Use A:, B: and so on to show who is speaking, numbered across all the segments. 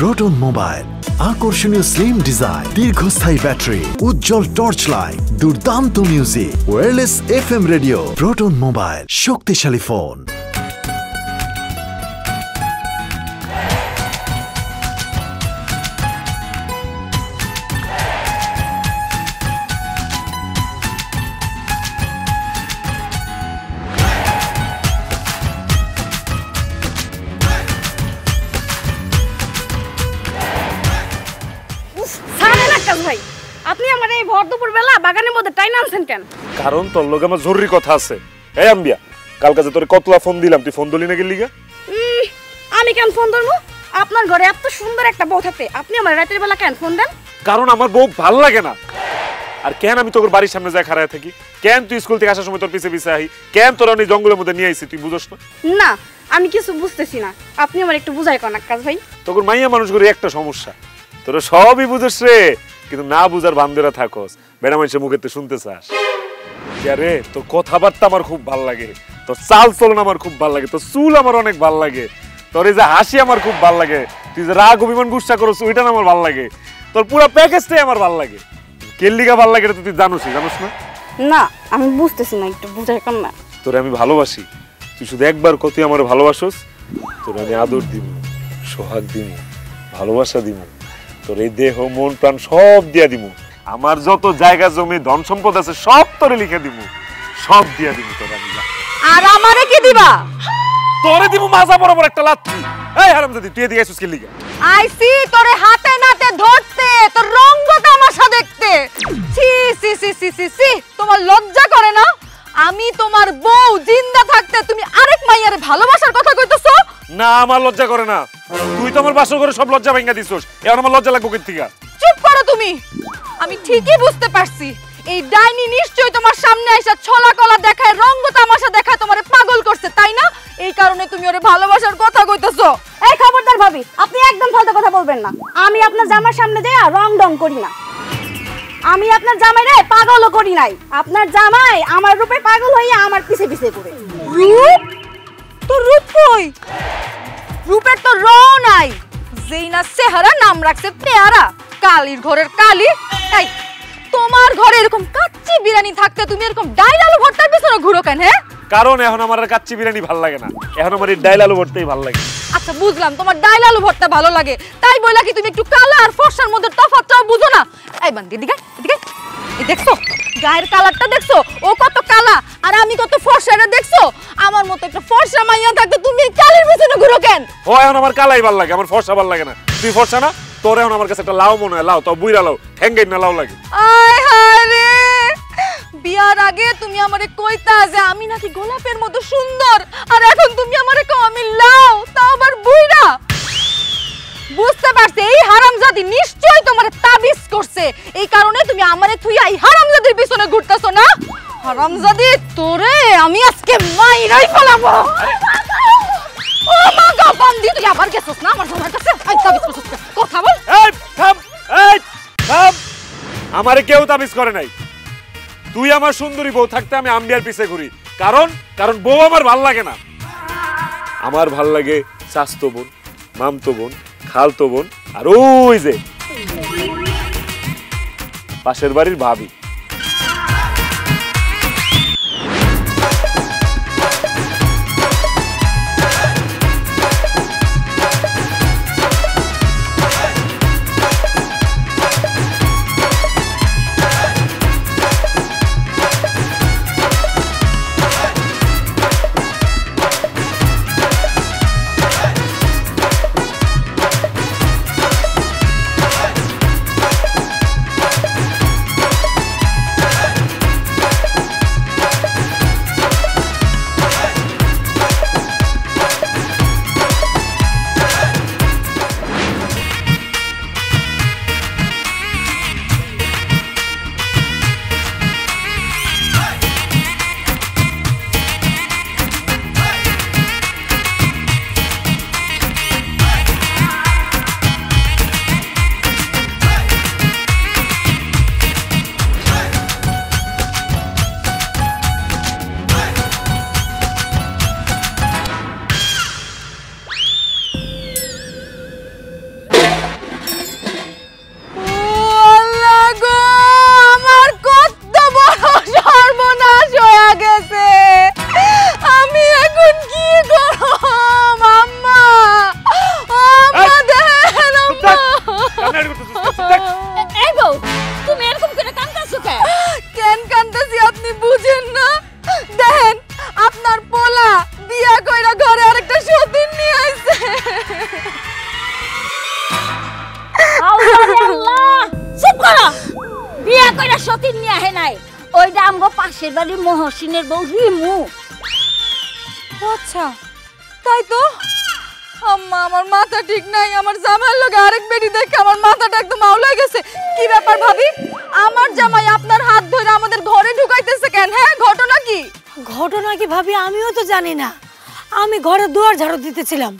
A: Proton mobile আকর্ষণীয় slim design দীর্ঘস্থায়ী battery উজ্জ্বল টর্চ লাইট দুর্দান্ত music wireless F radio Proton mobile শক্তিশালী ফোন
B: কারণ তোর লোক আমার জরুরি কথা আছে। এই আম্বিয়া কালকে যে তোর কতলা ফোন দিলাম তুই ফোন দিলি না গেলি গা?
C: আমি কেন ফোন ধরবো? আপনার ঘরে এত সুন্দর একটা বউ থাকতে আপনি আমার রাতের বেলা কেন ফোন দেন?
B: কারণ আমার বউ ভালো লাগে না। আর কেন আমি তোর বাড়ির সামনে যায় খাড়ায় থাকি? কেন তুই স্কুল থেকে আসার সময় তোর পিছে পিছে আহি? কেন তোর আমি জঙ্গলের মধ্যে নিয়ে আইছি তুই বুঝোস না?
C: না আমি কিছু বুঝতেছি না। আপনি আমার একটু বুঝাই কোন আকাশ ভাই।
B: তোর মাইয়া মানুষ করে একটা সমস্যা। তোর সবই বুঝোস রে। কিন্তু না বুঝার বান্ধেরা থাকস। বেড়া মানুষের মুখেতে শুনতে চাস। রে তোর কথাবার্তা আমার খুব ভালো লাগে। তোর চাল চলন আমার খুব ভালো লাগে। তোর চুল আমার অনেক ভালো লাগে। তোর এই যে হাসি আমার খুব ভালো লাগে। তুই যে রাগ অভিমান গুসা করস ওইটা আমার ভালো লাগে। তোর পুরো প্যাকেজটাই আমার ভালো লাগে। কেল্লিকা ভালো লাগে তুই জানোসই জানোস না?
C: না আমি বুঝতেছি না একটু বুঝাই কোন না।
B: তোরে আমি ভালোবাসি। তুই শুধু একবার কত আমার ভালোবাসোস তোর আমি আদর দিব সোহাগ দিব ভালোবাসা দিব তোর এই দেহ মন প্রাণ সব দিয়া দিব আমার যত জায়গা জমি ধন সম্পদ আছে সব তোরে লিখে দিব সব দিয়া দিব তোর আমি
D: আর আমারে কি দিবা?
B: তোরে দিব মাজা বরাবর একটা লাত্তি এই হারাম দাদি তুই এদিকে আসিস কি লিগা?
D: আইসি তোরে হাতে নাতে ধরতে তোর রঙ্গ তামাশা দেখতে। ছি সি সি সি সি সি তোমার লজ্জা করে না? আমি তোমার বউ জিন্দা থাকতে তুমি আরেক মাইয়ারে ভালোবাসার কথা কইতেছো?
B: না আমার লজ্জা করে না। তুই তো আমার বাসর করে সব লজ্জা ভেঙে দিছস। এখন আমার লজ্জা লাগবো কোথা থেকে
D: চুপ করো তুমি। আমি ঠিকই বুঝতে পারছি। এই ডাইনি নিশ্চয়ই তোমার সামনে আইসা ছলা কলা দেখায় রঙ্গ তামাশা দেখায় তোমারে পাগল করছে তাই না? এই কারণে তুমি ওরে ভালোবাসার কথা কইতেছো।
C: এই খবরদার ভাবি আপনি একদম ফালতু কথা বলবেন না। আমি আপনার জামার সামনে যাই রং ডং করি না। আমি আপনার জামাই রে, পাগলও করি নাই। আপনার জামাই আমার রূপে পাগল হইয়া আমার পিছে পিছে করে
D: রূপ? তো রূপ কই? রূপের তো র নাই। যেই না চেহারা, নাম রাখছে পেয়ারা। কালীর ঘরের কালি। এই তোমার ঘরে এরকম কাচ্চি বিরিয়ানি থাকতে তুমি এরকম ডাইল আলু ভর্তার পেছনে ঘুরো কেন হ্যাঁ?
B: কারণ এখন আমার আর কাচ্চি বিরিয়ানি ভালো লাগে না। এখন আমার এই ডাইল আলু ভর্তাই ভালো লাগে
D: আচ্ছা বুঝলাম তোমার ডাইল আলু ভর্তা ভালো লাগে। তাই বইলা কি তুমি একটু কালা আর ফর্সার মধ্যে তফাৎটাও বুঝো না? এই বান্দি এদিকে এদিকে। এই দেখছ গায়ের কালারটা দেখছ? ও কত কালা আর আমি কত ফর্সা এটা দেখছ? আমার মতো একটা ফর্সা মাইয়া থাকতে তুমি কালির পেছনে ঘুরো কেন?
B: ও এখন আমার কালাই ভালো লাগে আমার ফর্সা ভালো লাগে না। তুই ফর্সা না? তোর এখন আমার কাছে একটা লাউ মনে হয় লাউ তো বুইরা লাউ ঠেঙ্গাই না লাউ লাগে।
D: আয় হায় রে! বিয়ার আগে তুমি আমারে কইতা যে আমি নাকি গোলাপের মতো সুন্দর, আর এখন তুমি আমারে কও আমি লাও, তাও আবার বুইরা? বুঝতে পারছি, এই হারামজাদি নিশ্চয়ই তোমার তাবিজ করছে। এই কারণে তুমি আমারে থুইয়া এই হারামজাদির পিছনে ঘুরতাছো না? হারামজাদি, তোরে আমি আজকে মাইরাই ফেলাবো। আমার জামার কাছে? আই
B: আমারে কেউ তাবিজ করে নাই। তুই আমার সুন্দরী বউ থাকতে আমি আম্বিয়ার পিছে ঘুরি। কারণ কারণ বউ আমার ভালো লাগে না। আমার ভালো লাগে চাস্তো বোন, মামতো বোন, খালতো বোন, আর ওই যে পাশের বাড়ির ভাবি।
E: জানি না। আমি ঘরে দুয়ার ঝাড়ু দিতেছিলাম।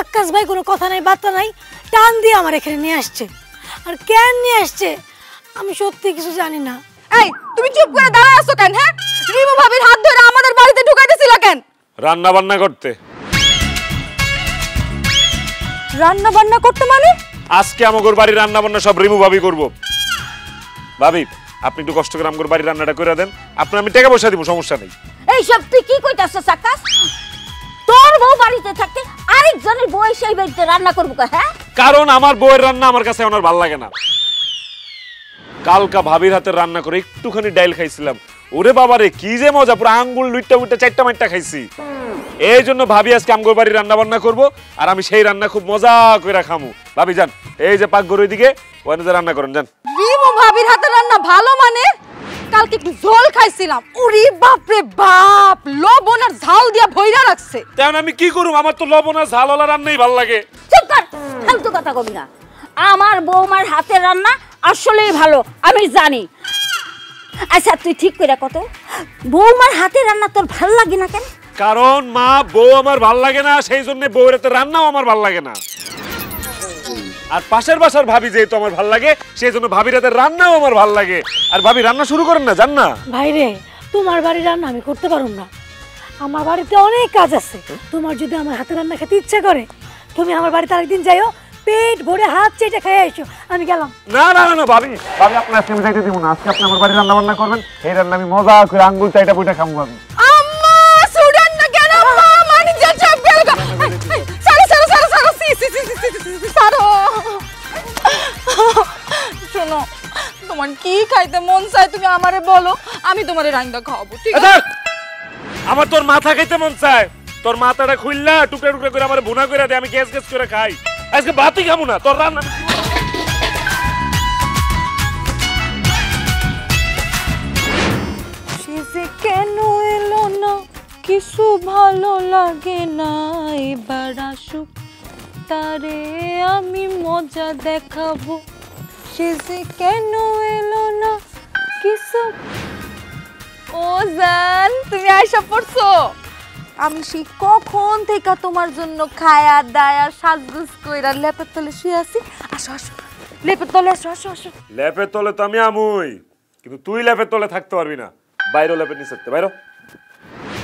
E: আকাশ ভাই কোনো কথা নাই বার্তা নাই টান দিয়ে আমার এখানে নিয়ে আসছে। আর কেন নিয়ে আসছে আমি সত্যি কিছু জানি না।
D: এই তুমি চুপ করে দাঁড়ায় আছো কেন হ্যাঁ? রিমু ভাবির হাত ধরে আমাদের বাড়িতে ঢুকাইতেছিল কেন?
B: রান্না বান্না করতে।
D: রান্না বান্না করতে মানে?
B: আজকে আমাগর বাড়ি রান্না বান্না সব রিমু ভাবি করব। ভাবি আপনি একটু কষ্ট করে আমগর বাড়ি রান্নাটা করে দেন। আপনি আমি টাকা পয়সা দিব সমস্যা নেই।
F: এইসব তুই কইতাছস আকাশ তোর বউ বাড়িতে থাকতে আরেকজনের বউ সেই বাড়িতে রান্না করব হ্যাঁ?
B: কারণ আমার বউয়ের রান্না আমার কাছে আমার ভালো লাগে না। কালকা ভাবির হাতের রান্না করে একটুখানি ডাইল খাইছিলাম। ওরে বাবারে কি যে মজা পুরো আঙ্গুল লুইটটা উইটটা চারটা মাইটটা খাইছি। এই জন্য ভাবি আজকে আমগর বাড়ি রান্না বান্না করব আর আমি সেই রান্না খুব মজা করে খামু। ভাবি যান এই যে পাকঘর ওইদিকে ওখানে রান্না করেন যান।
D: ভাবির হাতের রান্না ভালো মানে? কালকে একটু ঝোল খাইছিলাম। উরি বাপ লবণ আর ঝাল দিয়া ভইরা রাখছে।
B: তেমন আমি কি আমার তো লবণ আর ঝালওয়ালা রান্নাই ভালো লাগে।
F: চুপ কর ফালতু কথা কবি না। আমার বৌমার হাতের রান্না আসলেই ভালো আমি জানি। আচ্ছা তুই ঠিক করে কত? বৌমার হাতের রান্না তোর ভালো লাগে না কেন?
B: কারণ মা বউ আমার ভালো লাগে না সেই জন্য বউয়ের রান্নাও আমার ভালো লাগে না। আর পাশের বাসার ভাবি যেহেতু আমার ভালো লাগে সেই জন্য ভাবির হাতে রান্নাও আমার ভালো লাগে। আর ভাবি রান্না শুরু করেন না জান না।
E: ভাই রে তোমার বাড়ির রান্না আমি করতে পারুম না। আমার বাড়িতে অনেক কাজ আছে। তোমার যদি আমার হাতে রান্না খেতে ইচ্ছা করে তুমি আমার বাড়িতে আরেকদিন যাইও পেট ভরে হাত চেটে খেয়ে এসো আমি গেলাম।
B: না না না, ভাবি ভাবি আপনার আজকে আমি যাইতে দিব না। আজকে আপনি আমার বাড়ি রান্না বান্না করবেন। এই রান্না আমি মজা করে আঙ্গুল চাইটা বইটা খাব আমি
D: সারো শোনো তোমার কি খাইতে মন চায় তুমি আমারে বলো আমি তোমারে রান্দা খাওয়াবো ঠিক আছে!
B: আমার তোর মাথা খাইতে মন চায়। তোর মাথাটা খুললা টুকরা টুকরা করে আমার ভুনা করে দে আমি গ্যাস গ্যাস করে খাই। আজকে ভাতই খাব না তোর রান্না
D: কেন এলো না কিছু ভালো লাগে না এবার আসুক। তারে আমি মজা দেখাবো। সে যে কেন এলো না? কিছু? ও জান, তুমি আয়সা পড়ছো? আমি সেই কখন থেকে তোমার জন্য খায়া দায়া সাজগুজ কইরা লেপের তলে শুয়ে আছি। আসো আসো, লেপের তলে আসো আসো আসো।
B: ল্যাপের তলে তো আমি আমুই, কিন্তু তুই ল্যাপের তলে থাকতে পারবি না। বাইরে ল্যাপের নিচে বাইরে।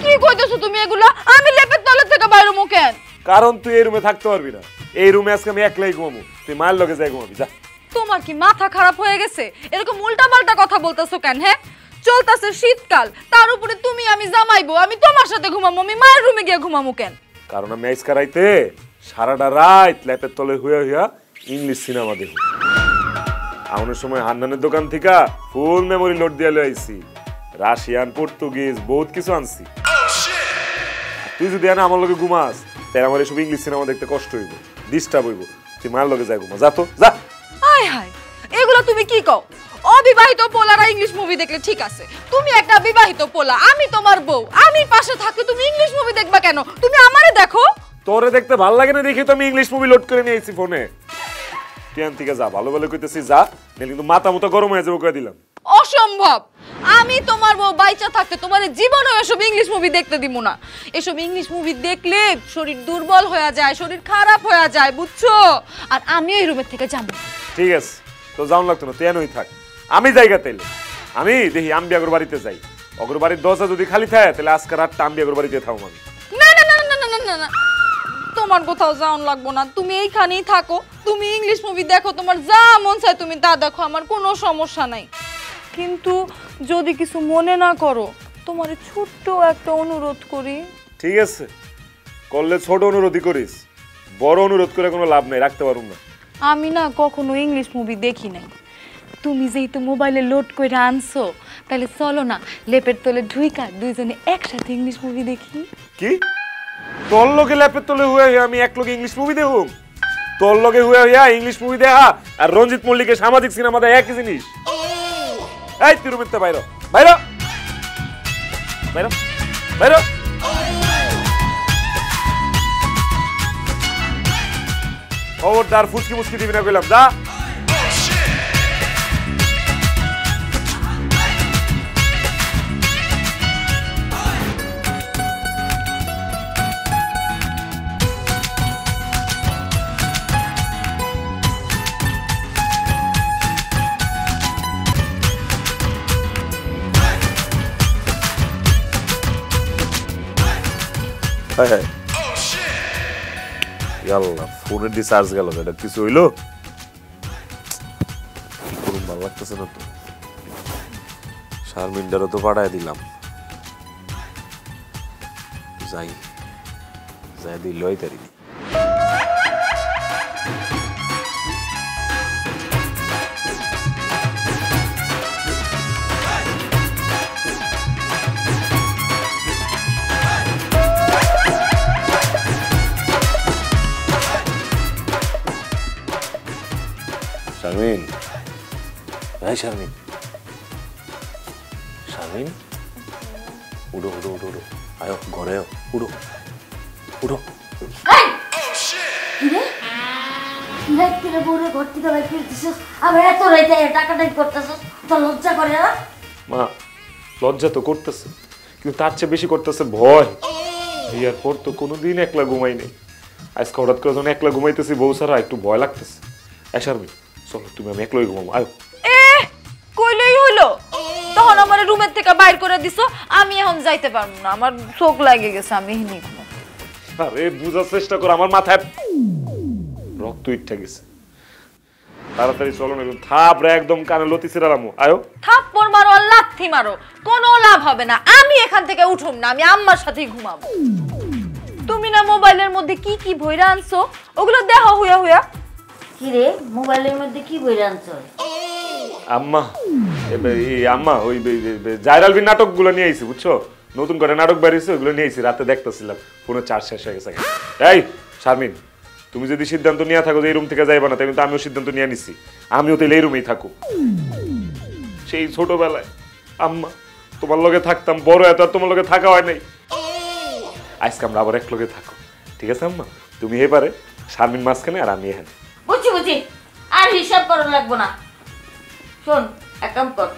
D: কি কইতেছো তুমি এগুলা? আমি লেপের তলে থেকে বাইরে মুখেন
B: কারণ তুই এই রুমে থাকতে পারবি না। এই রুমে আজকে আমি একলাই ঘুমাবো। তুই মায়ের লগে যাই ঘুমাবি যা।
D: তোমার কি মাথা খারাপ হয়ে গেছে? এরকম উল্টা পাল্টা কথা বলতেছো কেন হ্যাঁ? চলতেছে শীতকাল তার উপরে তুমি আমি জামাইবো আমি তোমার সাথে ঘুমাবো আমি মায়ের রুমে গিয়ে ঘুমাবো কেন?
B: কারণ আমি আইসকা রাইতে সারাটা রাত ল্যাপের তলে হইয়া হইয়া ইংলিশ সিনেমা দেখি। আমাদের সময় হান্নানের দোকান থেকে ফুল মেমোরি লোড দিয়ে লই আইছি। রাশিয়ান পর্তুগিজ বহুত কিছু আনছি। তুই যদি আনা আমার লগে ঘুমাস তাহলে আমার এসব ইংলিশ সিনেমা দেখতে কষ্ট হইব ডিস্টার্ব হইব। তুই মায়ের লগে যাই ঘুমা। যা তো যা।
D: হায় হায় এগুলো তুমি কি কও? অবিবাহিত পোলারা ইংলিশ মুভি দেখলে ঠিক আছে। তুমি একটা বিবাহিত পোলা আমি তোমার বউ। আমি পাশে থাকি তুমি ইংলিশ মুভি দেখবা কেন? তুমি আমারে দেখো।
B: তোরে দেখতে ভালো লাগে না দেখি তো আমি ইংলিশ মুভি লোড করে নিয়েছি ফোনে। তুই আন থেকে যা ভালো ভালো কইতেছি যা। নাহলে কিন্তু মাথা মতো গরম হয়ে যাব কয়ে দিলাম।
D: অসম্ভব। আমি তোমার বউ বাইচা থাকতে তোমার জীবনেও এসব ইংলিশ মুভি দেখতে দিব না। এসব ইংলিশ মুভি দেখলে শরীর দুর্বল হয়ে যায় শরীর খারাপ হয়ে যায় বুঝছ? আর আমিও এই রুমের থেকে যাব।
B: ঠিক আছে তো যাও লাগতো না তুই থাক। আমি জায়গা তেলে। আমি দেখি আমি আগরবাড়িতে যাই। অগ্রবাড়ির দরজা যদি খালি থাকে তাহলে আজকে রাতটা আমি আগরবাড়িতে থাকো আমি।
D: না না না না না না না তোমার কোথাও যাওন লাগবো না। তুমি এইখানেই থাকো। তুমি ইংলিশ মুভি দেখো তোমার যা মন চায় তুমি তা দেখো আমার কোনো সমস্যা নাই। কিন্তু যদি কিছু মনে না করো তোমার ছোট্ট একটা অনুরোধ করি।
B: ঠিক আছে। করলে ছোট অনুরোধই করিস। বড় অনুরোধ করে কোনো লাভ নেই রাখতে পারুম না।
D: আমি না কখনো ইংলিশ মুভি দেখি নাই। তুমি যেহেতু মোবাইলে লোড করে আনছো তাহলে চলো না লেপের তলে ঢুইকা দুইজনে একসাথে ইংলিশ মুভি দেখি।
B: কি? তোর লগে ল্যাপের তলে হুয়ে হইয়া আমি এক লগে ইংলিশ মুভি দেখুম? তোর লগে হুয়ে হইয়া ইংলিশ মুভি দেখা আর রঞ্জিত মল্লিকের সামাজিক সিনেমা দেখা একই জিনিস। এই তুই রুমের বাইরো। বাইরো। বাইরো। বাইরো। খবরদার ফুচকি মুচকি দিবি না কইলাম যা। হায় হায়। ইয়াল্লা গেল এটা কিছু হইল? কি ভালো লাগতেছে না তো। শারমিনটারও তো পাঠায় দিলাম। যাই যাই দিলই তারি শারমিন। হ্যাঁ শারমিন। শারমিন? উঠো উঠো উঠো উঠো আয়ো ঘরে আয়ো।
F: করে না
B: মা লজ্জা তো করতেছে কিন্তু তার চেয়ে বেশি করতেছে ভয়। বিয়ার পর তো কোনোদিন একলা ঘুমাই নেই। আজকে হঠাৎ করে যখন একলা ঘুমাইতেছি বউ সারা একটু ভয় লাগতেছে। শারমিন চলো তুমি আমি একলাই ঘুমাবো আয়ো।
D: এ কইলেই হইল তখন আমার রুমের থেকে বাইর করে দিছো আমি এখন যাইতে পারব না। আমার চোখ লাগে গেছে আমি হিনি
B: আরে বুঝার চেষ্টা করো আমার মাথায় রক্ত ইটটা গেছে। তাড়াতাড়ি চলো না থাপ রে একদম কানে লতি সিরালামো আয়ো।
D: থাপ্পড় মারো আর লাথি মারো কোনো লাভ হবে না। আমি এখান থেকে উঠুম না আমি আম্মার সাথেই ঘুমাবো। তুমি না মোবাইলের মধ্যে কি কি ভইরা আনছো ওগুলো দেখো হুয়া হুয়া।
F: মোবাইলের মধ্যে কি
B: আম্মা আম্মা, ওই নাটকগুলো নিয়ে আইছি, বুঝছ? নতুন করে নাটক ওগুলো নিয়ে আইছি, রাতে দেখতেছিলাম চার্জ শেষ হয়ে গেছে এই, শারমিন, তুমি যদি সিদ্ধান্ত নিয়ে থাকো যে এই রুম থেকে যাইবা না তাই কিন্তু আমিও সিদ্ধান্ত নিয়ে নিছি। আমিও তাহলে এই রুমেই থাকো। সেই ছোটবেলায়, আম্মা, তোমার লগে থাকতাম, বড় এত আর তোমার লগে থাকা হয় নাই। আজকে আমরা আবার এক লগে থাকো। ঠিক আছে, আম্মা? তুমি এবারে শারমিন মাঝখানে আর আমি এখানে।
F: বুঝছি আর হিসাব করা লাগবো না। শোন, এক কর।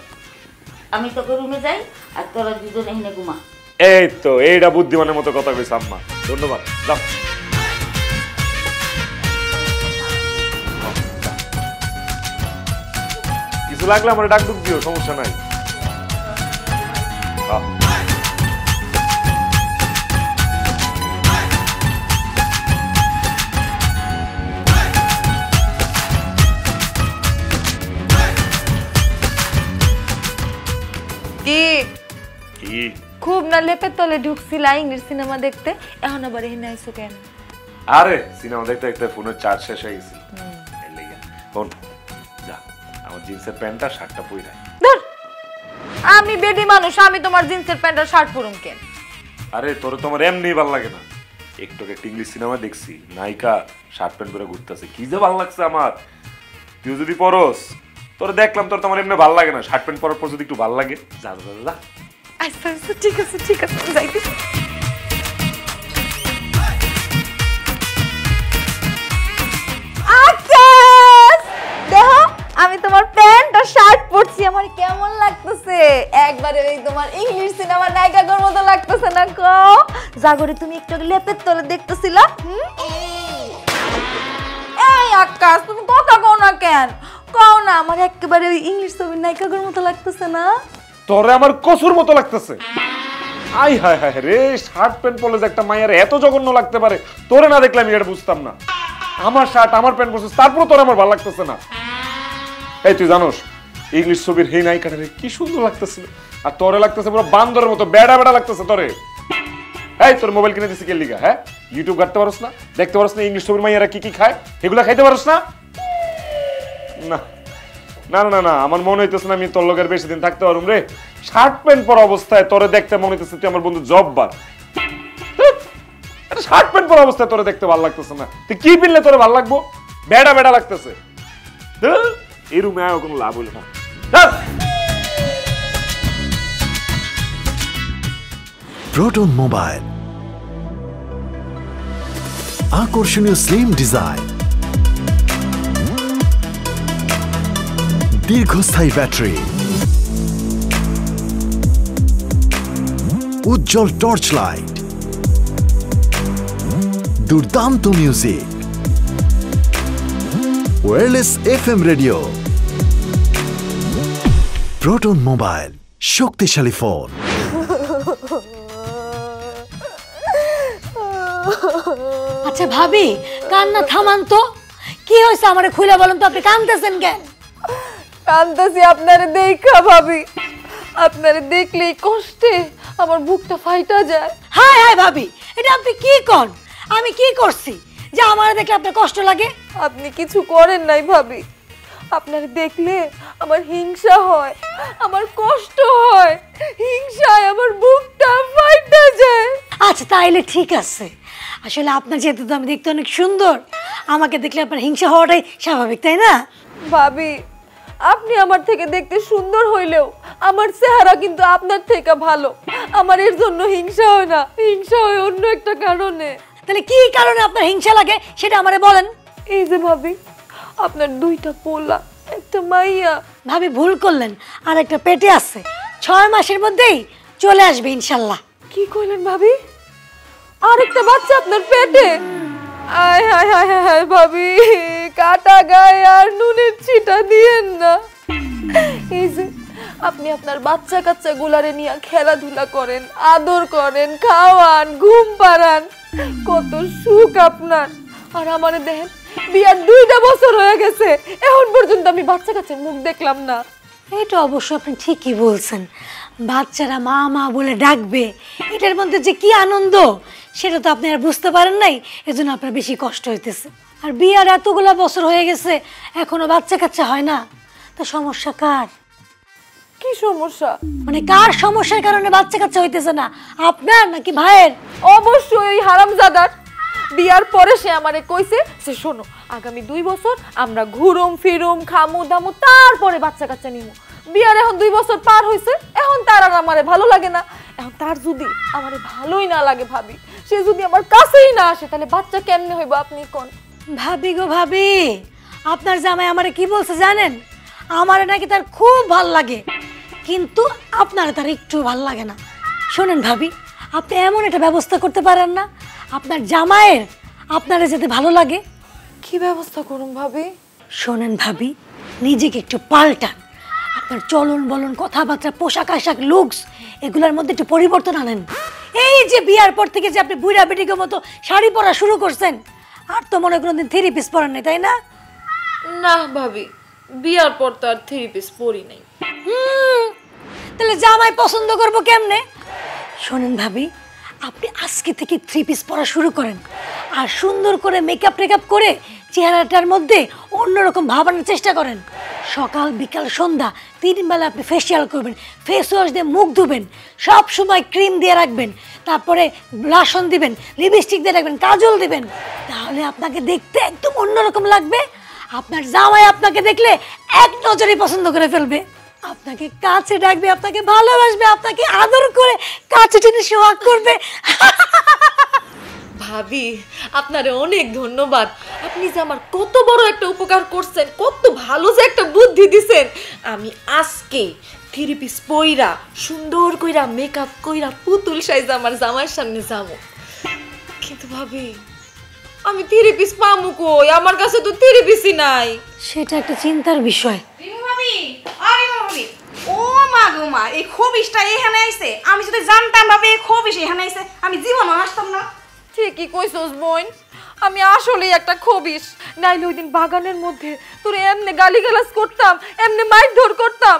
F: আমি তোকে রুমে যাই, আর তোরা দুজন এখানে ঘুমা।
B: এই তো এইটা বুদ্ধিমানের মতো কথা কইছে আম্মা। ধন্যবাদ, যাও। কিছু লাগলে আমার ডাক ডুক দিও, সমস্যা নাই। আহ।
D: কি?
B: কি?
D: খুব না লেপের তলে ঢুকছিলা ইংলিশ সিনেমা দেখতে। এখন আবার এখানে আইসো কেন?
B: আরে সিনেমা দেখতে দেখতে ফোনের চার্জ শেষ হয়ে এর ফোন যা আমার জিন্সের প্যান্টটা শার্টটা পইরা
D: ধর! আমি বেডি মানুষ আমি তোমার জিন্সের প্যান্ট আর শার্ট পরুম কেন?
B: আরে তোর তোমার এমনি ভালো লাগে না। একটু একটা ইংলিশ সিনেমা দেখছি নায়িকা শার্ট প্যান্ট পরে ঘুরতেছে। কি যে ভালো লাগছে আমার। তুই যদি পরস তোর দেখলাম তোর তোমার এমনি ভালো লাগে না। শার্ট প্যান্ট পরার পর যদি একটু ভালো লাগে। যা যা যা,
D: আচ্ছা আচ্ছা ঠিক আছে ঠিক আছে যাইতেছি আমি তোমার প্যান্ট আর শার্ট পরছি আমার কেমন লাগতেছে? একবারে ওই তোমার ইংলিশ সিনেমার নায়িকাগর মতো লাগতেছে না কো জাগরে তুমি একটু লেপের তলে দেখতেছিলা? এই আকাশ তুমি কথা কও না কেন? না, আমার একেবারে ওই ইংলিশ ছবির নায়িকাগর মতো লাগতেছে না?
B: তোরে আমার কসুর মতো লাগতেছে। আই হায় হায় রে, শার্ট প্যান্ট পরলে যে একটা মায়ের এত জঘন্য লাগতে পারে, তোরে না দেখলে আমি এটা বুঝতাম না। আমার শার্ট, আমার প্যান্ট পরছিস তারপর তোর আমার ভালো লাগতেছে না। এই তুই জানোস, ইংলিশ ছবির হেই নায়িকাটা কি সুন্দর লাগতেছিল আর তোরে লাগতেছে পুরো বান্দরের মতো, বেড়া বেড়া লাগতেছে তোরে। এই, তোর মোবাইল কিনে দিছি কে লিগা হ্যাঁ? ইউটিউব ঘাটতে পারস না, দেখতে পারস না ইংলিশ ছবির মাইয়ারা কি কি খায়, এগুলা খাইতে পারস না? না। না না না আমার মনে হইতেছে না আমি তোর লোকের বেশি দিন থাকতে পারুম রে। শার্ট প্যান্ট পরা অবস্থায় তোরে দেখতে মনে হইতেছে তুই আমার বন্ধু জববার। শার্ট প্যান্ট পর অবস্থায় তোরে দেখতে ভালো লাগতেছে না। তুই কি পিনলে তোরে ভালো লাগবো? বেড়া বেড়া লাগতেছে। এই রুমে আয় কোনো লাভ হইল না।
A: প্রোটন মোবাইল আকর্ষণীয় স্লিম ডিজাইন দীর্ঘস্থায়ী ব্যাটারি। উজ্জ্বল টর্চ লাইট। দুর্দান্ত music. Wireless FM radio. Proton mobile, শক্তিশালী ফোন।
E: আচ্ছা ভাবি, কান্না থামান তো। কি হয়েছে আমার খুলে বলেন তো, আপনি কান্দতেছেন কেন?
D: কান্দাসি আপনারে দেখা ভাবি। আপনারে দেখলেই কষ্টে আমার বুকটা ফাইটা যায়।
E: হায় হায় ভাবি এটা আপনি কি কন? আমি কি করছি? যে আমার দেখলে আপনার কষ্ট লাগে?
D: আপনি কিছু করেন নাই ভাবি। আপনারে দেখলে আমার হিংসা হয় আমার কষ্ট হয় হিংসায় আমার বুকটা ফাইটা যায়।
E: আচ্ছা তাইলে ঠিক আছে। আসলে আপনার যেহেতু তো আমি দেখতে অনেক সুন্দর আমাকে দেখলে আপনার হিংসা হওয়াটাই স্বাভাবিক তাই না?
D: ভাবি আপনি আমার থেকে দেখতে সুন্দর হইলেও আমার চেহারা কিন্তু আপনার থেকে ভালো। আমার এর জন্য হিংসা হয় না হিংসা হয় অন্য একটা কারণে।
E: তাহলে কি কারণে আপনার হিংসা লাগে সেটা আমারে বলেন।
D: এই যে ভাবি আপনার দুইটা পোলা একটা মাইয়া।
E: ভাবি ভুল করলেন আর একটা পেটে আছে। ছয় মাসের মধ্যেই চলে আসবে ইনশাল্লাহ।
D: কি করলেন ভাবি? আর একটা বাচ্চা আপনার পেটে? আয়, হায় হায় হায় ভাবি, কাটা গায়ে আর নুনের ছিটা দিয়েন না। আপনি আপনার বাচ্চা কাচ্চা গুলারে নিয়ে খেলাধুলা করেন, আদর করেন, খাওয়ান, ঘুম পাড়ান, কত সুখ আপনার। আর আমারে দেখেন বিয়ার দুইটা বছর হয়ে গেছে, এখন পর্যন্ত আমি বাচ্চা কাচ্চার মুখ দেখলাম না।
E: এটা অবশ্য আপনি ঠিকই বলছেন। বাচ্চারা মা মা বলে ডাকবে, এটার মধ্যে যে কি আনন্দ সেটা তো আপনি আর বুঝতে পারেন নাই এজন্য আপনার বেশি কষ্ট হইতেছে। আর বিয়ার এতগুলা বছর হয়ে গেছে এখনও বাচ্চা কাচ্চা হয় না। তা সমস্যা কার?
D: কি সমস্যা?
E: মানে কার সমস্যার কারণে বাচ্চা কাচ্চা হইতেছে না? আপনার নাকি ভাইয়ের?
D: অবশ্যই ওই হারামজাদার। বিয়ার পরে সে আমারে কইছে সে শোনো আগামী দুই বছর আমরা ঘুরুম ফিরুম খামু দামু তারপরে বাচ্চা কাচ্চা নিমু। বিয়ার এখন দুই বছর পার হইছে এখন তার আর আমারে ভালো লাগে না। এখন তার যদি আমারে ভালোই না লাগে ভাবি সে যদি আমার কাছেই না আসে তাহলে বাচ্চা কেমনে হইব আপনি কোন?
E: ভাবি গো ভাবি আপনার জামাই আমারে কি বলছে জানেন? আমার নাকি তার খুব ভালো লাগে কিন্তু আপনার তার একটু ভালো লাগে না। শোনেন ভাবি আপনি এমন একটা ব্যবস্থা করতে পারেন না আপনার জামাইয়ের আপনারা যেতে ভালো লাগে।
D: কি ব্যবস্থা করুন ভাবি?
E: শোনেন ভাবি নিজেকে একটু পাল্টান। আপনার চলন বলন কথাবার্তা পোশাক আশাক লুকস এগুলোর মধ্যে একটু পরিবর্তন আনেন। এই যে বিয়ার পর থেকে যে আপনি বুড়া বেটিকের মতো শাড়ি পরা শুরু করছেন আর তো মনে কোনো দিন থ্রি পিস পরেন নাই তাই না?
D: না ভাবি বিয়ার পর তো আর থ্রি পিস পরি নাই।
E: হুম, তাহলে জামাই পছন্দ করব কেমনে? শোনেন ভাবি আপনি আজকে থেকে থ্রি পিস পরা শুরু করেন আর সুন্দর করে মেকআপ টেকআপ করে চেহারাটার মধ্যে অন্যরকম ভাবানোর চেষ্টা করেন। সকাল, বিকাল, সন্ধ্যা তিন বেলা আপনি ফেসিয়াল করবেন ফেস ওয়াশ দিয়ে মুখ ধুবেন, সব সময় ক্রিম দিয়ে রাখবেন, তারপরে ব্লাশন দিবেন লিপস্টিক দিয়ে রাখবেন, কাজল দিবেন। তাহলে আপনাকে দেখতে একদম অন্যরকম লাগবে। আপনার জামাই আপনাকে দেখলে এক নজরে পছন্দ করে ফেলবে। আপনাকে কাছে ডাকবে, আপনাকে ভালোবাসবে, আপনাকে আদর করে কাছে টেনে সোহাগ করবে।
D: ভাবি আপনারে অনেক ধন্যবাদ। আপনি যে আমার কত বড় একটা উপকার করছেন কত ভালো যে একটা বুদ্ধি দিছেন। আমি আজকে থ্রি পিস পইরা সুন্দর কইরা মেকআপ কইরা পুতুল সাইজ আমার জামাইয়ের সামনে যাব। কিন্তু ভাবি আমি থ্রি পিস পামু কই? আমার কাছে তো থ্রি পিসই নাই।
E: সেটা একটা চিন্তার বিষয়।
C: রিমু ভাবি আরে ভাবি। ও মা গো মা এই খবিসটা এখানে আইছে। আমি যদি জানতাম ভাবে এই খবিস এখানে আইছে আমি জীবনও আসতাম না।
D: ঠিকই কইছস বোন। আমি আসলেই একটা খবিস। নাইলে ওই দিন বাগানের মধ্যে তোর এমনি গালিগালাজ করতাম, এমনি মারধর করতাম।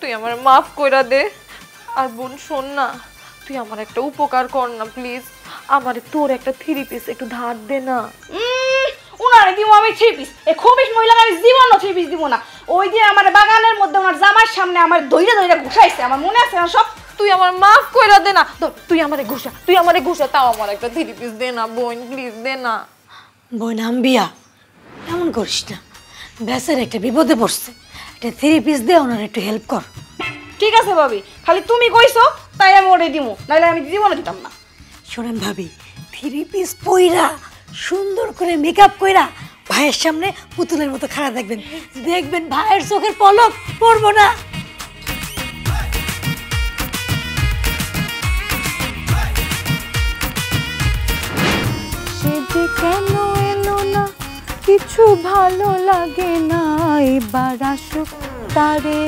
D: তুই আমার মাফ কইরা দে। আর বোন, শোন না, তুই আমার একটা উপকার কর না, প্লিজ। আমার তোর একটা থ্রি পিস একটু ধার দে না।
C: উনারে দিব আমি থ্রি পিস। এ খবিস মহিলাকে আমি জীবনও থ্রি পিস দিব না। ওই দিন আমার বাগানের মধ্যে আমার জামার সামনে আমার দইরা দইরা ঘুষাইছে, আমার মনে আছে না সব?
D: তুই আমার মাফ কইরা দে না। তুই আমারে ঘুষা তুই আমারে ঘুষা তাও আমার একটা থ্রি পিস দে না বোন প্লিজ দে না।
E: বোন আম্বিয়া এমন করিস না। ব্যাসের একটা বিপদে পড়ছে। একটা থ্রি পিস দে ওনার একটু হেল্প কর।
C: ঠিক আছে ভাবি খালি তুমি কইছো তাই আমি ওটাই দিমু নাহলে আমি জীবনে দিতাম না।
E: শোনেন ভাবি থ্রি পিস পইরা সুন্দর করে মেকআপ কইরা ভাইয়ের সামনে পুতুলের মতো খাড়া দেখবেন। দেখবেন ভাইয়ের চোখের পলক পড়ব না।
D: কেন এলো না কিছু ভালো লাগে না এবার আসুক তারে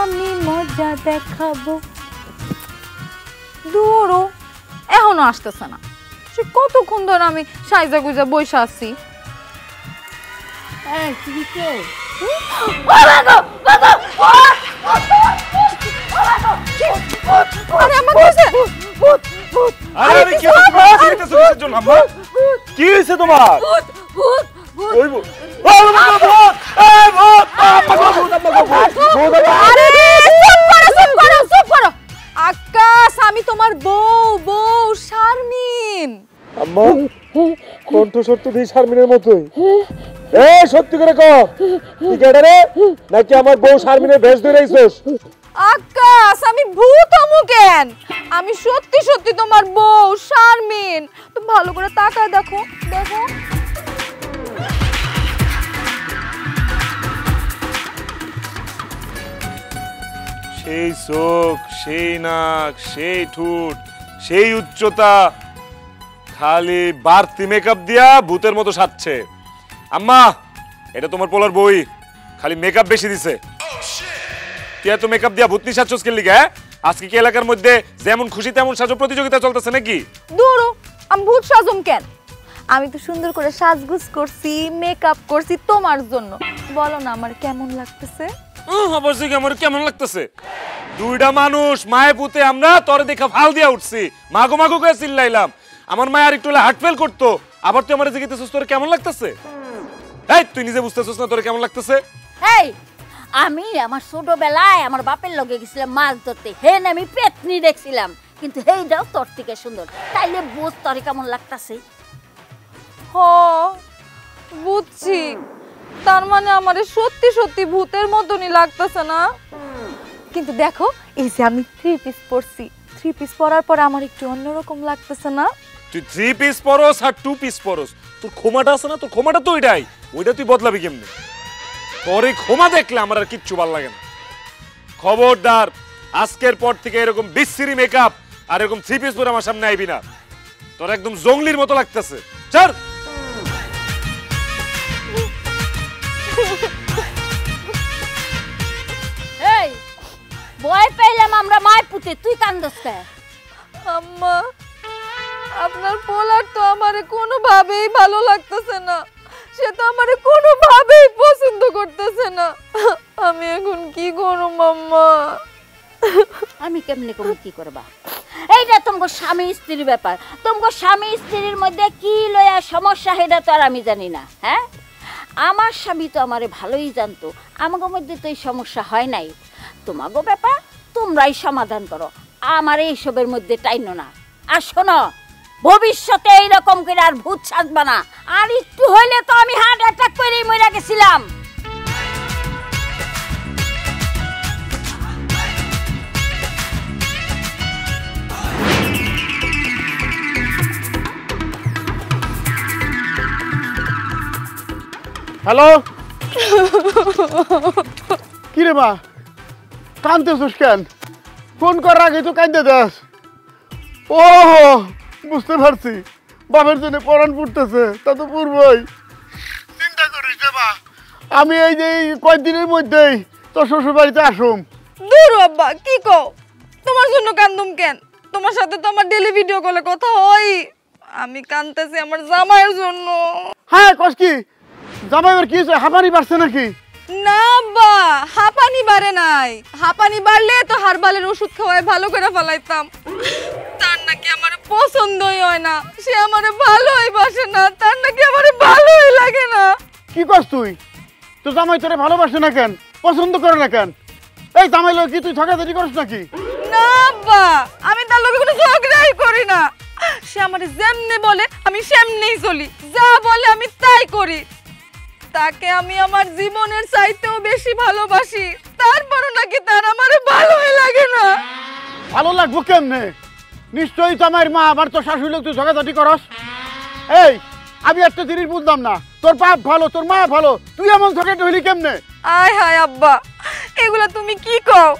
D: আমি মজা দেখাবো দূরও এখনও আসতেছে না সে কতক্ষণ ধরে আমি সাইজা গুজা বসে আছি আরে আমার কাছে
B: আরে আরে কি তোমার জন্য আম্মা কি হইছে তোমার?
D: আকাশ আমি তোমার বউ বউ শারমিন।
B: আম্মা কণ্ঠস্বর তো দিই শারমিনের মতোই। এ সত্যি করে তুই নাকি আমার বউ শারমিনের ভেষ ধরে আইছস
D: আকাশ আমি ভূত হমু কেন আমি সত্যি সত্যি তোমার বউ শারমিন। তো ভালো করে তাকায় দেখো দেখো।
B: সেই চোখ সেই নাক সেই ঠোঁট সেই উচ্চতা খালি বাড়তি মেকআপ দিয়া ভূতের মতো সাজছে। আম্মা এটা তোমার পোলার বই খালি মেকআপ বেশি দিছে। তুই এত মেকআপ দিয়া ভূতনি সাজছস কে লিগা হ্যাঁ? আজকে কি এলাকার মধ্যে যেমন খুশি তেমন সাজো প্রতিযোগিতা চলতেছে নাকি?
D: দূরও আমি ভূত সাজুম কেন? আমি তো সুন্দর করে সাজগুজ করছি মেকআপ করছি তোমার জন্য। বলো না আমার কেমন লাগতেছে?
B: অবশ্যই আমার কেমন লাগতেছে? দুইটা মানুষ মায়ে পুতে আমরা তরে দেখা ফাল দিয়া উঠছি। মাগো মাগো করে চিল্লাইলাম। আমার মায়ের আর একটু হার্ট ফেল করতো। আবার তুই আমার জিজ্ঞেস তোর কেমন লাগতেছে? এই তুই নিজে বুঝতেছিস না তোর কেমন লাগতেছে?
F: এই আমি আমার ছোটবেলায় আমার বাপের লগে গেছিলাম মাছ ধরতে। হেন আমি পেতনি দেখছিলাম। কিন্তু হেইটাও তোর থেকে সুন্দর। তাইলে বোঝ তোর কেমন লাগতাছে?
D: হ বুঝছি। তার মানে আমার সত্যি সত্যি ভূতের মতনই লাগতেছে না? কিন্তু দেখো এই যে আমি থ্রি পিস পরছি। থ্রি পিস পরার পর আমার একটু অন্যরকম লাগতেছে না?
B: তুই থ্রি পিস পরস আর টু পিস পরস। তোর ক্ষমাটা আছে না? তোর ক্ষমাটা তো ওইটাই। ওইটা তুই বদলাবি কেমনে? তোর এই ক্ষমা দেখলে আমার আর কিচ্ছু ভালো লাগে না। খবরদার আজকের পর থেকে এরকম বিশ্রী মেকআপ আর এরকম থ্রি পিস পরে আমার সামনে আইবি না। তোর একদম জঙ্গলির মতো লাগতেছে। চল!
F: এই ভয় পাইলাম আমরা মায় পুতে তুই কান্দস
D: আম্মা আপনার পোলার তো আমারে কোনোভাবেই ভালো লাগতেছে না। সে তো আমারে কোনোভাবেই পছন্দ করতেছে না। আমি এখন কি করব আম্মা?
F: আমি কেমনে কমু কি করবা? এইটা তোমার স্বামী স্ত্রীর ব্যাপার। তোমার স্বামী স্ত্রীর মধ্যে কি লয়া সমস্যা, সেটা তো আর আমি জানি না হ্যাঁ? আমার স্বামী তো আমারে ভালোই জানতো। আমাকে মধ্যে তো এই সমস্যা হয় নাই। তোমাগো ব্যাপার, তোমরাই সমাধান করো। আমার এইসবের মধ্যে টাইনো না। আর শোনো ভবিষ্যতে এইরকম করে আর ভূত সাজবা না। আর একটু হইলে তো আমি হার্ট অ্যাটাক করেই মরে গেছিলাম।
G: হ্যালো কি রে মা? কানতেছিস কেন? ফোন করার আগে তো দাস। ও বুঝতে পারছি। বাপের জন্য পড়ান পড়তেছে তা তো পূর্বই। চিন্তা করিস মা। আমি এই যে কয়েকদিনের মধ্যেই তোর শ্বশুর বাড়িতে আসুম।
D: দূর আব্বা কি কও? তোমার জন্য কান্দুম কেন? তোমার সাথে তো আমার ডেলি ভিডিও কলে কথা হয়। আমি কান্দতেছি আমার জামাইয়ের জন্য।
G: হ্যাঁ কস কি? জামাইবার কি হয়েছে? হাঁপানি বাড়ছে নাকি?
D: না বা হাঁপানি বাড়ে নাই। হাঁপানি বাড়লে তো হারবালের ওষুধ খাওয়ায় ভালো করে ফেলাইতাম। তার নাকি আমার পছন্দই হয় না। সে আমারে ভালোই বাসে না তার নাকি আমারে ভালোই লাগে না।
G: কি কস তুই? তো জামাই তোরে ভালোবাসে না কেন? পছন্দ করে না কেন? এই জামাই লোক কি তুই ঠকাধরি করিস নাকি?
D: না বা আমি তার লগে কোনো ঝগড়াই করি না। সে আমারে যেমনে বলে আমি সেমনেই চলি। যা বলে আমি তাই করি। তাকে আমি আমার জীবনের চাইতেও বেশি ভালোবাসি। তারপরও নাকি তার আমারে ভালোই লাগে না।
G: ভালো লাগবো কেমনে? নিশ্চয়ই তো আমার মা আমার তো শাশুড়ি লোক তুই ঝগাঝাটি করস। এই আমি একটা জিনিস বুঝলাম না। তোর বাপ ভালো তোর মা ভালো তুই এমন ঝগাটি হইলি কেমনে?
D: আয় হায় আব্বা এগুলো তুমি কি কও?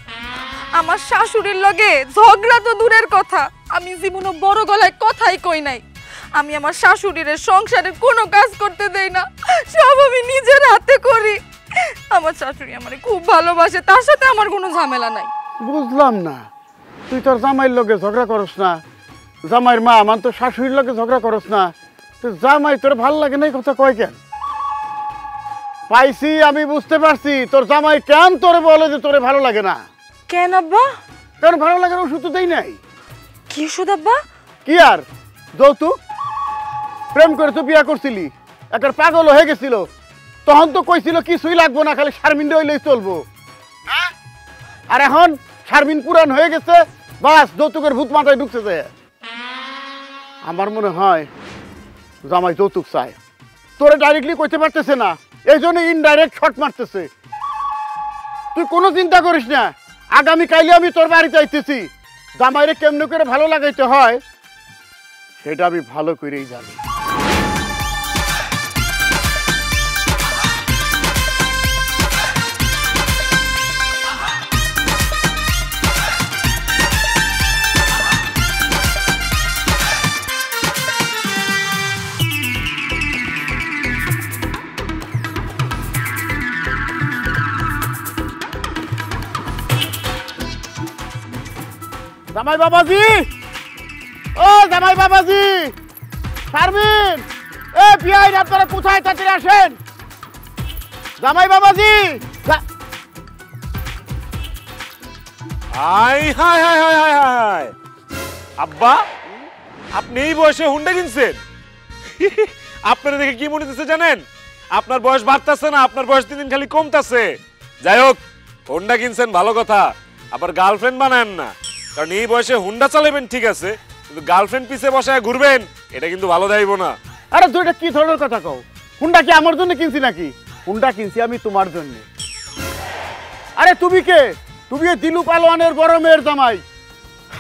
D: আমার শাশুড়ির লগে ঝগড়া তো দূরের কথা আমি জীবনে বড় গলায় কথাই কই নাই। আমি আমার শাশুড়ির সংসারে কোনো কাজ করতে দেই না সব আমি নিজের হাতে করি। আমার শাশুড়ি আমারে খুব ভালোবাসে তার সাথে আমার কোনো ঝামেলা নাই।
G: বুঝলাম না। তুই তোর জামাইয়ের লগে ঝগড়া করস না। জামাইয়ের মা আমার তো শাশুড়ির লগে ঝগড়া করস না। তুই জামাই তোর ভালো লাগে না এই কথা কয় কেন? পাইছি আমি বুঝতে পারছি তোর জামাই কেন তোরে বলে যে তোরে ভালো লাগে না?
D: কেন আব্বা?
G: কারণ ভালো লাগার ওষুধ তো দেই নাই।
D: কি ওষুধ আব্বা?
G: কি আর? যৌতুক? প্রেম করে তো বিয়া করছিলি একটা পাগল হয়ে গেছিল। তখন তো কইছিল কিছুই লাগবো না খালি শারমিন হইলেই চলবো। হ্যাঁ? আর এখন শারমিন পুরান হয়ে গেছে বাস, যৌতুকের ভূত মাথায় ঢুকতেছে আমার মনে হয় জামাই যৌতুক চায়। তোরে ডাইরেক্টলি কইতে পারতেছে না, এই জন্য ইনডাইরেক্ট শর্ট মারতেছে। তুই কোনো চিন্তা করিস না, আগামী কাইলে আমি তোর বাড়িতে আইতেছি। জামাইরে কেমনে করে ভালো লাগাইতে হয়, সেটা আমি ভালো করেই জানি। জামাই বাবাজি! ও জামাই বাবাজি! শারমিন এ পিয়াই আপনারা কোথায় তাড়াতাড়ি আসেন? জামাই বাবাজি! জা-
B: হাই হাই হাই হাই হাই আব্বা, আপনি এই বয়সে হুন্ডা কিনছেন? আপনারা দেখে কি মনে হচ্ছে জানেন? আপনার বয়স বাড়তেছে না, আপনার বয়স দিন দিন খালি কমতাছে। যাই হোক, হুন্ডা কিনছেন, ভালো কথা। আবার গার্লফ্রেন্ড বানায়েন না। কারণ এই বয়সে হুন্ডা চালাবেন ঠিক আছে কিন্তু গার্লফ্রেন্ড পিছে বসায় ঘুরবেন এটা কিন্তু ভালো যাইব না।
G: আরে তুই এটা কি ধরনের কথা কও? হুন্ডা কি আমার জন্য কিনছি নাকি? হুন্ডা কিনছি আমি তোমার জন্য। আরে তুমি কে? তুমি দিলু পালোয়ানের বড় মেয়ের জামাই।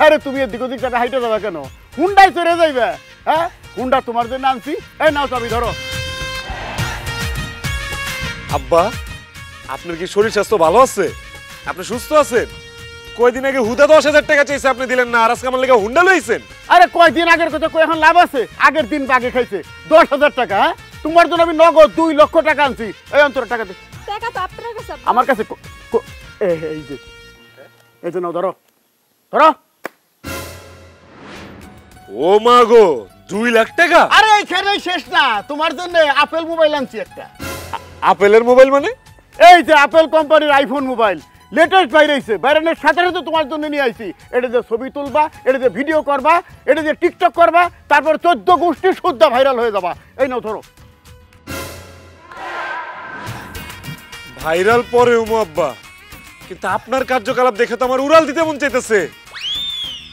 G: আরে তুমি এদিক ওদিক টাকা হাইটে যাবে কেন? হুন্ডাই চড়ে যাইবে হ্যাঁ? হুন্ডা তোমার জন্য আনছি। এই নাও চাবি ধরো।
B: আব্বা আপনার কি শরীর স্বাস্থ্য ভালো আছে? আপনি সুস্থ আছেন? কয়দিন আগে হুদা দশ হাজার টাকা চাইছে আপনি দিলেন না আর আজকে আমার লেগে হুন্ডা লইছেন?
G: আরে কয়দিন আগের কথা কই এখন লাভ আছে? আগের দিন আগে খাইছে। দশ হাজার টাকা হ্যাঁ? তোমার জন্য আমি নগদ দুই লক্ষ টাকা আনছি। এই অন্তর টাকা দে।
C: টাকা তো আপনার কাছে
G: আমার কাছে এই যে। এই যে নাও ধরো। ধরো।
B: ও মা গো দুই লাখ টাকা?
G: আরে এইখানেই শেষ না। তোমার জন্য আপেল মোবাইল আনছি একটা।
B: আপেলের মোবাইল মানে?
G: এই যে আপেল কোম্পানির আইফোন মোবাইল লেটেস্ট বাইরেছে বাইরেনের সাথে সাথে তোমার জন্য নিয়ে আইছি। এটা যে ছবি তুলবা এটা যে ভিডিও করবা এটা যে টিকটক করবা তারপর চোদ্দ গোষ্ঠী শুদ্ধ ভাইরাল হয়ে যাবা। এই নাও ধরো।
B: ভাইরাল পরে উমু আব্বা কিন্তু আপনার কার্যকলাপ দেখে তো আমার উড়াল দিতে মন চাইতেছে।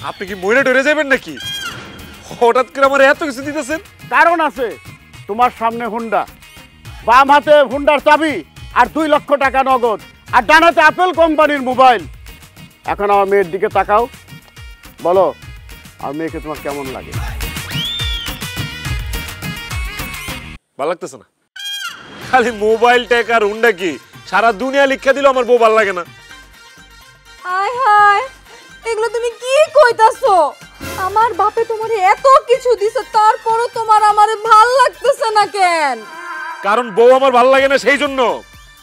B: আপনি কি মইরা ডরে যাবেন নাকি? হঠাৎ করে আমার এত কিছু দিতেছেন?
G: কারণ আছে তোমার সামনে হুন্ডা। বাম হাতে হুন্ডার চাবি আর দুই লক্ষ টাকা নগদ। আর ডান হাতে আপেল কোম্পানির মোবাইল। এখন আমার মেয়ের দিকে তাকাও। বলো আর মেয়েকে তোমার কেমন লাগে?
B: ভালো লাগতেছে না? খালি মোবাইল টেক আর হুন্ডা কি? সারা দুনিয়া লিখা দিল আমার বউ ভালো লাগে না।
D: আয় হায় এগুলো তুমি কি কইতাছো? আমার বাপে তোমারে এত কিছু দিছে তারপরও তোমার আমারে ভালো লাগতেছে না কেন?
B: কারণ বউ আমার ভালো লাগে না সেই জন্য।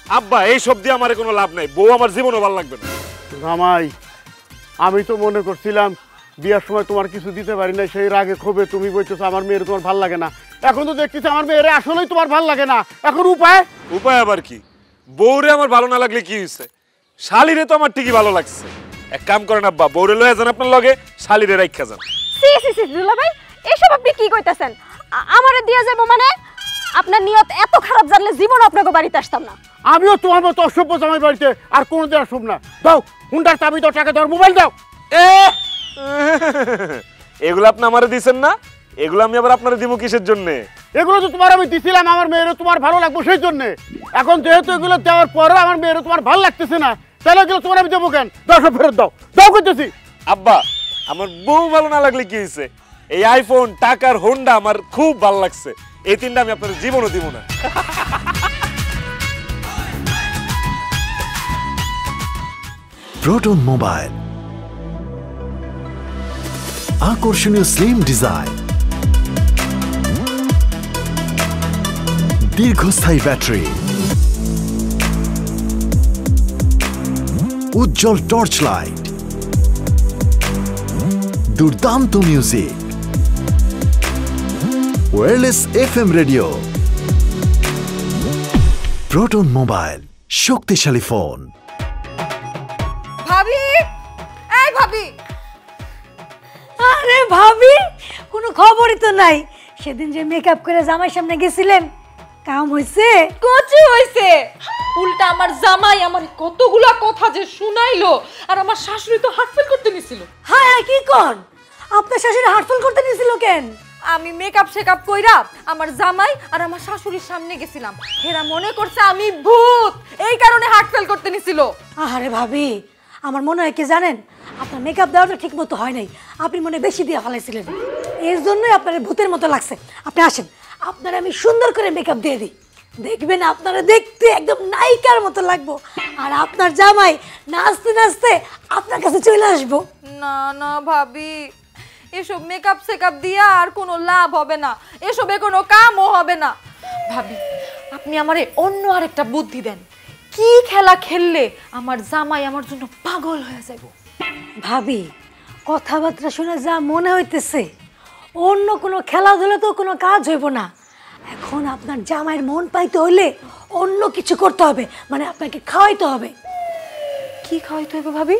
B: আব্বা এই সব দিয়ে আমার কোনো লাভ নাই। বউ আমার জীবনও ভালো লাগবে না।
G: জামাই আমি তো মনে করছিলাম বিয়ার সময় তোমার কিছু দিতে পারি না সেই রাগে ক্ষোভে তুমি বলতেছো আমার মেয়ের তোমার ভালো লাগে না। এখন তো দেখতেছি আমার মেয়ের আসলেই তোমার ভালো লাগে না। এখন উপায়?
B: উপায় আবার কি? বউরে আমার ভালো না লাগলে কি হয়েছে শালিরে তো আমার ঠিকই ভালো লাগছে। এক কাম করেন আব্বা বউরে লয়ে যান আপনার লগে শালিরে রাইখা যান।
C: সি সি সি দুলা ভাই এসব আপনি কি কইতাছেন? আমারে দিয়া যাব মানে? আপনার নিয়ত এত খারাপ জানলে জীবন আপনাকে বাড়িতে আসতাম না।
G: আমিও তোমার মতো অসভ্য জামাই বাড়িতে আর কোনোদিন আসব না। দাও হুন্ডার চাবি দাও টাকা দাও মোবাইল দাও।
B: এ! এগুলো আপনি আমারে দিছেন না? এগুলো আমি আবার আপনারে দিব কিসের জন্য?
G: এগুলো তো তোমার আমি দিছিলাম আমার মেয়েরও তোমার ভালো লাগবে সেই জন্য। এখন যেহেতু এগুলো দেওয়ার পরেও আমার মেয়েরও তোমার ভালো লাগতেছে না তাহলে এগুলো তোমার আমি দেবো কেন? দাও সব ফেরত দাও। দাও করতেছি
B: আব্বা আমার বউ ভালো না লাগলে কি হয়েছে এই আইফোন টাকার হোন্ডা আমার খুব ভালো লাগছে। এই তিনটা আমি আপনার জীবনও দিব না।
A: প্রোটন মোবাইল আকর্ষণীয় স্লিম ডিজাইন দীর্ঘস্থায়ী ব্যাটারি উজ্জ্বল টর্চ লাইট দুর্দান্ত music wireless F M radio Proton mobile শক্তিশালী ফোন
D: ভাবি? এই ভাবি!
E: আরে ভাবি কোনো খবরই তো নাই। সেদিন যে মেকআপ করে জামাই সামনে গেছিলেন কাম হয়েছে
D: কচি হইছে! উল্টা আমার জামাই আমার কতগুলা কথা যে শুনাইলো আর আমার শাশুড়ি তো হার্টফেল করতে নিছিল।
E: হ্যাঁ হ্যাঁ, কি কর আপনার শাশুড়ি হার্টফুল করতে নিয়েছিল কেন?
D: আমি মেকআপ শেকআপ কইরা আমার জামাই আর আমার শাশুড়ির সামনে গেছিলাম। হেরা মনে করছে আমি ভূত এই কারণে হার্টফেল করতে নিছিল।
E: আরে ভাবি আমার মনে হয় কি জানেন? আপনার মেকআপ দেওয়াটা ঠিক মতো হয় নাই। আপনি মনে বেশি দিয়ে ফেলাইছিলেন। এর জন্যই আপনার ভূতের মতো লাগছে। আপনি আসেন। আপনার আমি সুন্দর করে মেকআপ দিয়ে দিই। দেখবেন আপনারা দেখতে একদম নায়িকার মতো লাগবো। আর আপনার জামাই নাচতে নাচতে আপনার কাছে চলে আসব।
D: না না, ভাবি। এসব মেকআপ সেকআপ দিয়া আর কোনো লাভ হবে না। এসবে কোনো কামও হবে না। ভাবি, আপনি আমারে অন্য আরেকটা বুদ্ধি দেন। কি খেলা খেললে আমার জামাই আমার জন্য পাগল হয়ে যাব
E: ভাবি কথাবার্তা শুনে যা মনে হইতেছে অন্য কোনো খেলাধুলা তো কোনো কাজ হইব না। এখন আপনার জামাইয়ের মন পাইতে হইলে অন্য কিছু করতে হবে মানে আপনাকে খাওয়াইতে হবে।
D: কি খাওয়াইতে হবে ভাবি?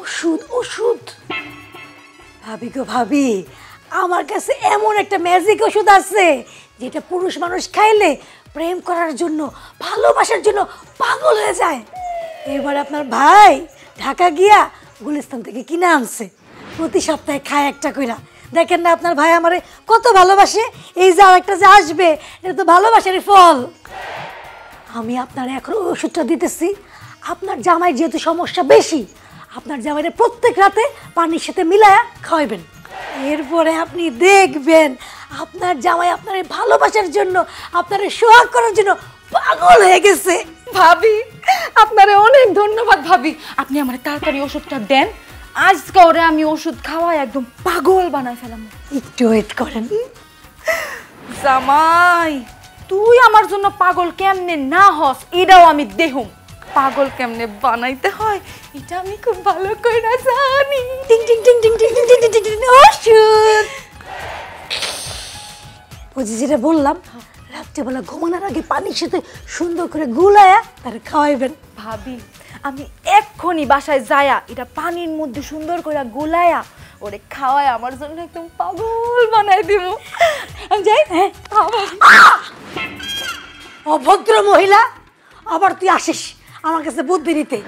E: ওষুধ ওষুধ। ভাবি গো ভাবি আমার কাছে এমন একটা ম্যাজিক ওষুধ আছে যেটা পুরুষ মানুষ খাইলে প্রেম করার জন্য, ভালোবাসার জন্য পাগল হয়ে যায়। এবার আপনার ভাই ঢাকা গিয়া গুলিস্তান থেকে কিনে আনছে। প্রতি সপ্তাহে খায় একটা কইরা। দেখেন না আপনার ভাই আমারে কত ভালোবাসে, এই যে আরেকটা যে আসবে, এটা তো ভালোবাসারই ফল। আমি আপনার এখন ওষুধটা দিতেছি। আপনার জামাই যেহেতু সমস্যা বেশি, আপনার জামাইরে প্রত্যেক রাতে পানির সাথে মিলায়া খাওয়াবেন এরপরে আপনি দেখবেন আপনার জামাই আপনার ভালোবাসার জন্য আপনার সোহাগ করার জন্য পাগল হয়ে গেছে
D: ভাবি আপনারে অনেক ধন্যবাদ ভাবি আপনি আমার তাড়াতাড়ি ওষুধটা দেন আজকে ওরে আমি ওষুধ খাওয়াই একদম পাগল বানায় ফেলাম
E: একটু ওয়েট করেন
D: জামাই তুই আমার জন্য পাগল কেমনে না হস এটাও আমি দেহুম পাগল কেমনে বানাইতে হয় এটা আমি খুব ভালো করে জানি
E: টিং টিং টিং টিং টিং টিং টিং টিং টিং ওষুধ ওই যে যেটা বললাম রাত্রেবেলা ঘুমানোর আগে পানির সাথে সুন্দর করে গুলায়া তারা খাওয়াইবেন।
D: ভাবি আমি এক্ষুনি বাসায় যায়া এটা পানির মধ্যে সুন্দর করে গোলায়া ওরে খাওয়ায় আমার জন্য একদম পাগল বানাই দিব। আমি যাই।
E: হ্যাঁ। অভদ্র মহিলা আবার তুই আসিস আমার কাছে বুদ্ধি নিতে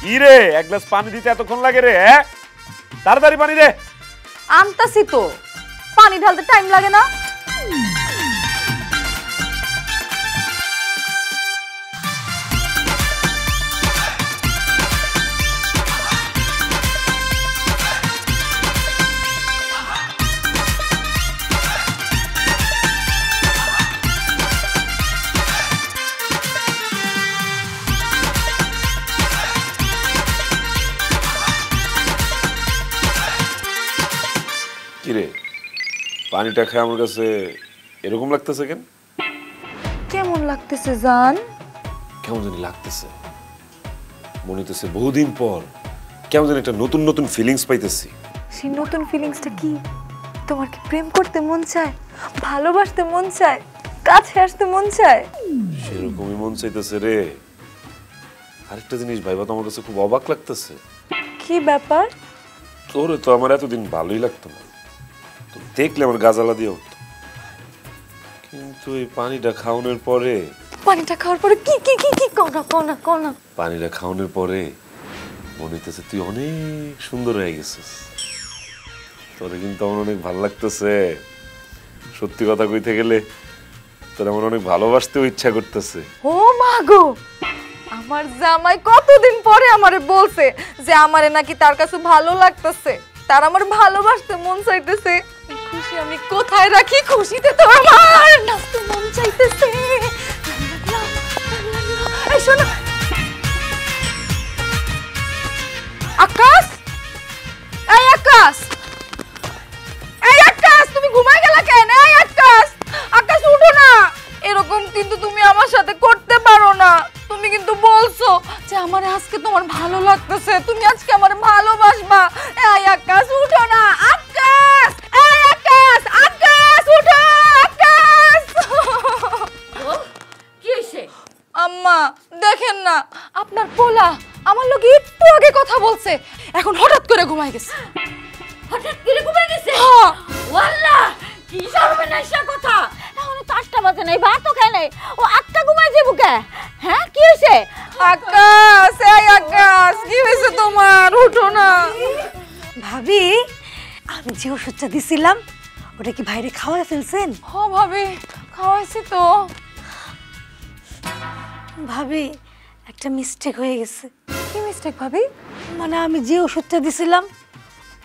B: কি রে এক গ্লাস পানি দিতে এতক্ষণ লাগে রে হ্যাঁ? তাড়াতাড়ি পানি দে।
D: আনতাছি তো। পানি ঢালতে টাইম লাগে না।
B: কি রে পানিটা খেয়ে আমার কাছে এরকম লাগতেছে কেন?
D: কেমন লাগতেছে জান?
B: কেমন জানি লাগতেছে। মনে হইতেছে বহুদিন পর কেমন জানি একটা নতুন নতুন ফিলিংস পাইতেছি।
D: সেই নতুন ফিলিংসটা কি? তোমার কি প্রেম করতে মন চায়? ভালোবাসতে মন চায়? কাছে আসতে মন চায়?
B: সেরকমই মন চাইতেছে রে। আরেকটা জিনিস ভাইবা তো আমার কাছে খুব অবাক লাগতেছে।
D: কি ব্যাপার?
B: তোরে তো আমার এতদিন ভালোই লাগতো না। তো দেখলে আমার গাজালা দিয়ে উঠতো। কিন্তু এই পানিটা খাওয়ানোর পরে
D: পানিটা খাওয়ার পরে কি কি কি কি? কোনা কোনা কোনা
B: পানিটা খাওয়ানোর পরে মনে হইতেছে তুই অনেক সুন্দর হয়ে গেছিস। তোরে কিন্তু আমার অনেক ভালো লাগতেছে। সত্যি কথা কইতে গেলে তোর আমার অনেক ভালোবাসতেও ইচ্ছা করতেছে।
D: ও মা গো! আমার আমার জামাই কতদিন পরে আমারে বলছে যে আমারে নাকি তার কাছে ভালো লাগতেছে। তার আমার ভালোবাসতে মন চাইতেছে। খুশি আমি কোথায় রাখি? খুশিতে তো আমার নাচতে মন চাইতেছে। আকাশ? এই আকাশ। এই আকাশ, তুমি ঘুমাই গেলা কেন? এই আকাশ আকাশ উঠো না। এরকম কিন্তু তুমি আমার সাথে করতে পারো না। তুমি কিন্তু বলছো যে আমার আজকে তোমার ভালো লাগতেছে। তুমি আজকে আমার ভালোবাসবা। এই আকাশ উঠো না। আকাশ এই আকাশ আকাশ উঠো আকাশ।
F: কি হয়েছে
D: আম্মা দেখেন না আপনার পোলা আমার লোক একটু আগে কথা বলছে। এখন হঠাৎ করে ঘুমাই গেছে।
F: হঠাৎ করে ঘুমাই গেছে?
D: হ্যাঁ।
F: ওয়াল্লা কি সর্বনাশা কথা। এখন তো আটটা বাজে নাই ভাতও খায় নাই। ও আটটা ঘুমাই যাব কে? হ্যাঁ কি হয়েছে?
D: আকাশ এই আকাশ কি হয়েছে তোমার? উঠো না।
E: ভাবি আমি যে ওষুধটা দিছিলাম ওটা কি বাইরে খাওয়া ফেলছেন?
D: হ ভাবি খাওয়াইছি তো।
E: ভাবি একটা মিস্টেক হয়ে গেছে।
D: কি মিস্টেক ভাবি?
E: মানে আমি যে ওষুধটা দিছিলাম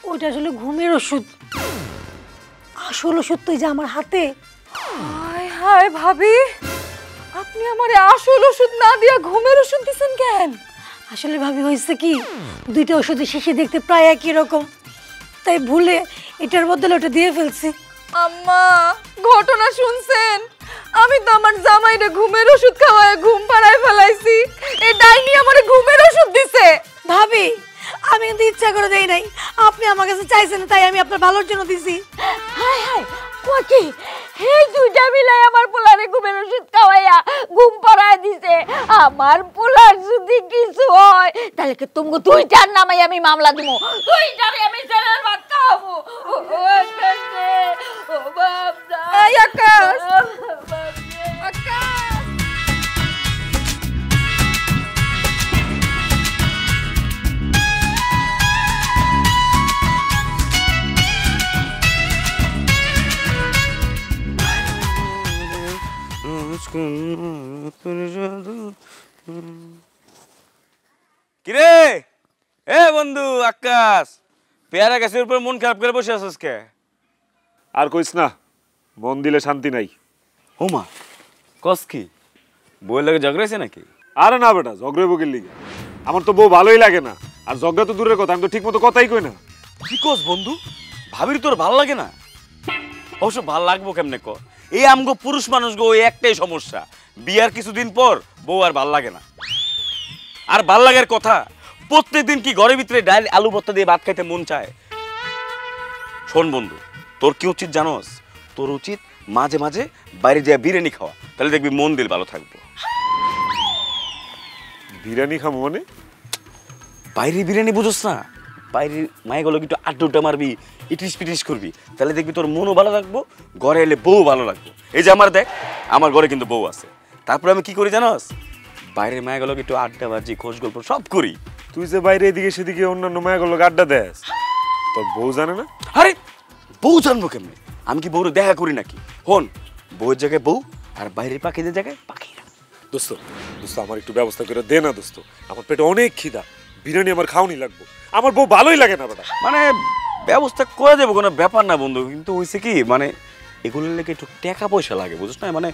E: ওইটা আসলে ঘুমের ওষুধ। আসল ওষুধ তো এই যে আমার হাতে।
D: হায় হায় ভাবি। আপনি আমারে আসল ওষুধ না দিয়া ঘুমের ওষুধ দিছেন কেন?
E: আসলে ভাবি হয়েছে কি? দুইটা ওষুধের শেষে দেখতে প্রায় একই রকম। তাই ভুলে এটার বদলে ওটা দিয়ে ফেলছি।
D: আম্মা ঘটনা শুনছেন? আমি তো আমার জামাইরে ঘুমের ওষুধ খাওয়ায় ঘুম পাড়ায় ফেলাইছি। এই ডাইনি আমারে ঘুমের ওষুধ দিছে।
E: ভাবি আমি কিন্তু ইচ্ছা করে দেই নাই। আপনি আমার কাছে চাইছেন তাই আমি আপনার ভালোর জন্য দিছি।
F: হায় হায় কটি এই দুইটা মিলাই আমার পোলারে ঘুমের ওষুধ খাওয়াইয়া ঘুম পড়ায় দিছে। আমার পোলার যদি কিছু হয় তাহলে কি তুমি দুইটার নামাই আমি মামলা দিব দুইটারে আমি জেলের ভাত খাওয়াবো। ও বাপদা
D: আকাশ! আকাশ!
H: কিরে? এ বন্ধু আকাশ পেয়ারা গাছের উপর মন খারাপ করে বসে আছিস কে?
B: আর কইস না মন দিলে শান্তি নাই।
H: হোমা কস কি? বই লাগে ঝগড়াইছে নাকি?
B: আরে না বেটা ঝগড়ে বকির লিগে? আমার তো বউ ভালোই লাগে না আর ঝগড়া তো দূরের কথা আমি তো ঠিক মতো কথাই কই না।
H: কি কস বন্ধু? ভাবির তোর ভালো লাগে না? অবশ্য ভালো লাগবো কেমনে ক? এই আমগো পুরুষ মানুষ গো ওই একটাই সমস্যা বিয়ার কিছুদিন পর বউ আর ভালো লাগে না। আর ভালো লাগার কথা প্রত্যেকদিন কি ঘরের ভিতরে ডাল আলু ভর্তা দিয়ে ভাত খাইতে মন চায়? শোন বন্ধু তোর কি উচিত জানোস? তোর উচিত মাঝে মাঝে বাইরে যায় বিরিয়ানি খাওয়া তাহলে দেখবি মন দিল ভালো থাকব।
B: বিরিয়ানি খামো মানে?
H: বাইরে বিরিয়ানি বুঝোস না। বাইরে মায়ে মায়েগুলো একটু আড্ডা মারবি ইটিস পিটিস করবি তাহলে দেখবি তোর মনও ভালো লাগবো ঘরে এলে বউ ভালো লাগবে। এই যে আমার দেখ আমার ঘরে কিন্তু বউ আছে। তারপরে আমি কি করি জানোস? বাইরের মায়েগুলোকে একটু আড্ডা বাজি খোঁজ গল্প সব করি।
B: তুই যে বাইরে এদিকে সেদিকে অন্যান্য মায়াগুলো আড্ডা দেস তোর বউ জানে না?
H: আরে বউ জানব কেমনে? আমি কি বউরে দেখা করি নাকি? হন বউয়ের জায়গায় বউ আর বাইরের পাখিদের জায়গায় পাখি
B: দোস্ত দোস্ত আমার একটু ব্যবস্থা করে দে না দোস্ত। আমার পেটে অনেক খিদা বিরিয়ানি আমার খাওয়ানি লাগবো। আমার বউ ভালোই লাগে না বেটা।
H: মানে ব্যবস্থা করে দেবো কোনো ব্যাপার না বন্ধু। কিন্তু হয়েছে কি মানে এগুলোর লেগে একটু টাকা পয়সা লাগে বুঝছ না? মানে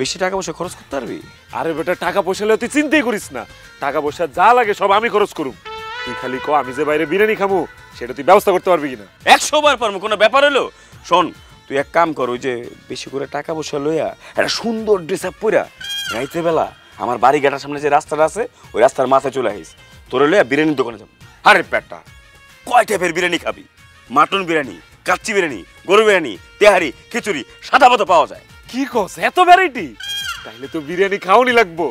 H: বেশি টাকা পয়সা খরচ করতে পারবি?
B: আরে বেটা টাকা পয়সা হলে তুই চিন্তাই করিস না। টাকা পয়সা যা লাগে সব আমি খরচ করুম। তুই খালি ক আমি যে বাইরে বিরিয়ানি খামু সেটা তুই ব্যবস্থা করতে পারবি কিনা?
H: একশো বার পারব কোনো ব্যাপার হলো? শোন তুই এক কাম কর ওই যে বেশি করে টাকা পয়সা লইয়া একটা সুন্দর ড্রেস আপ পইরা রাইতে বেলা আমার বাড়ি গেটার সামনে যে রাস্তাটা আছে ওই রাস্তার মাথায় চলে আসিস তোর লইয়া বিরিয়ানির দোকানে যাব। আরে পেটটা কয় টাইপের বিরিয়ানি খাবি? মাটন বিরিয়ানি কাচ্চি বিরিয়ানি গরু বিরিয়ানি তেহারি খিচুড়ি সাদা মতো পাওয়া যায়।
B: কি কস? এত ভ্যারাইটি তাইলে তো বিরিয়ানি খাওয়ানি লাগবো।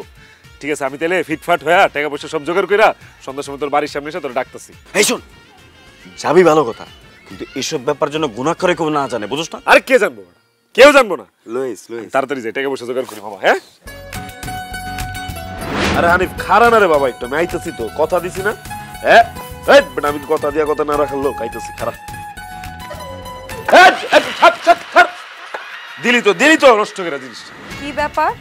B: ঠিক আছে আমি তাহলে ফিটফাট হয়ে টাকা পয়সা সব জোগাড় কইরা সন্ধ্যার সময় তোর বাড়ির সামনে এসে তোর ডাকতেছি।
H: এই শোন যাবি ভালো কথা কিন্তু এসব ব্যাপার জন্য গুণা করে কেউ না জানে বুঝছ না?
B: আরে কে জানব? কেউ জানব না।
H: লইস লইস।
B: তাড়াতাড়ি যাই টাকা পয়সা জোগাড় করি বাবা হ্যাঁ? আরে হানিফ খারা না রে বাবা একটু আমি আইতেছি তো কথা দিছি না? হ্যাঁ? আমি তো কথা দিয়া কথা না রাখার লোক আইতেছি খারা। ছাড়। দিলি তো দিলি তো নষ্ট করে জিনিসটা।
D: কি ব্যাপার?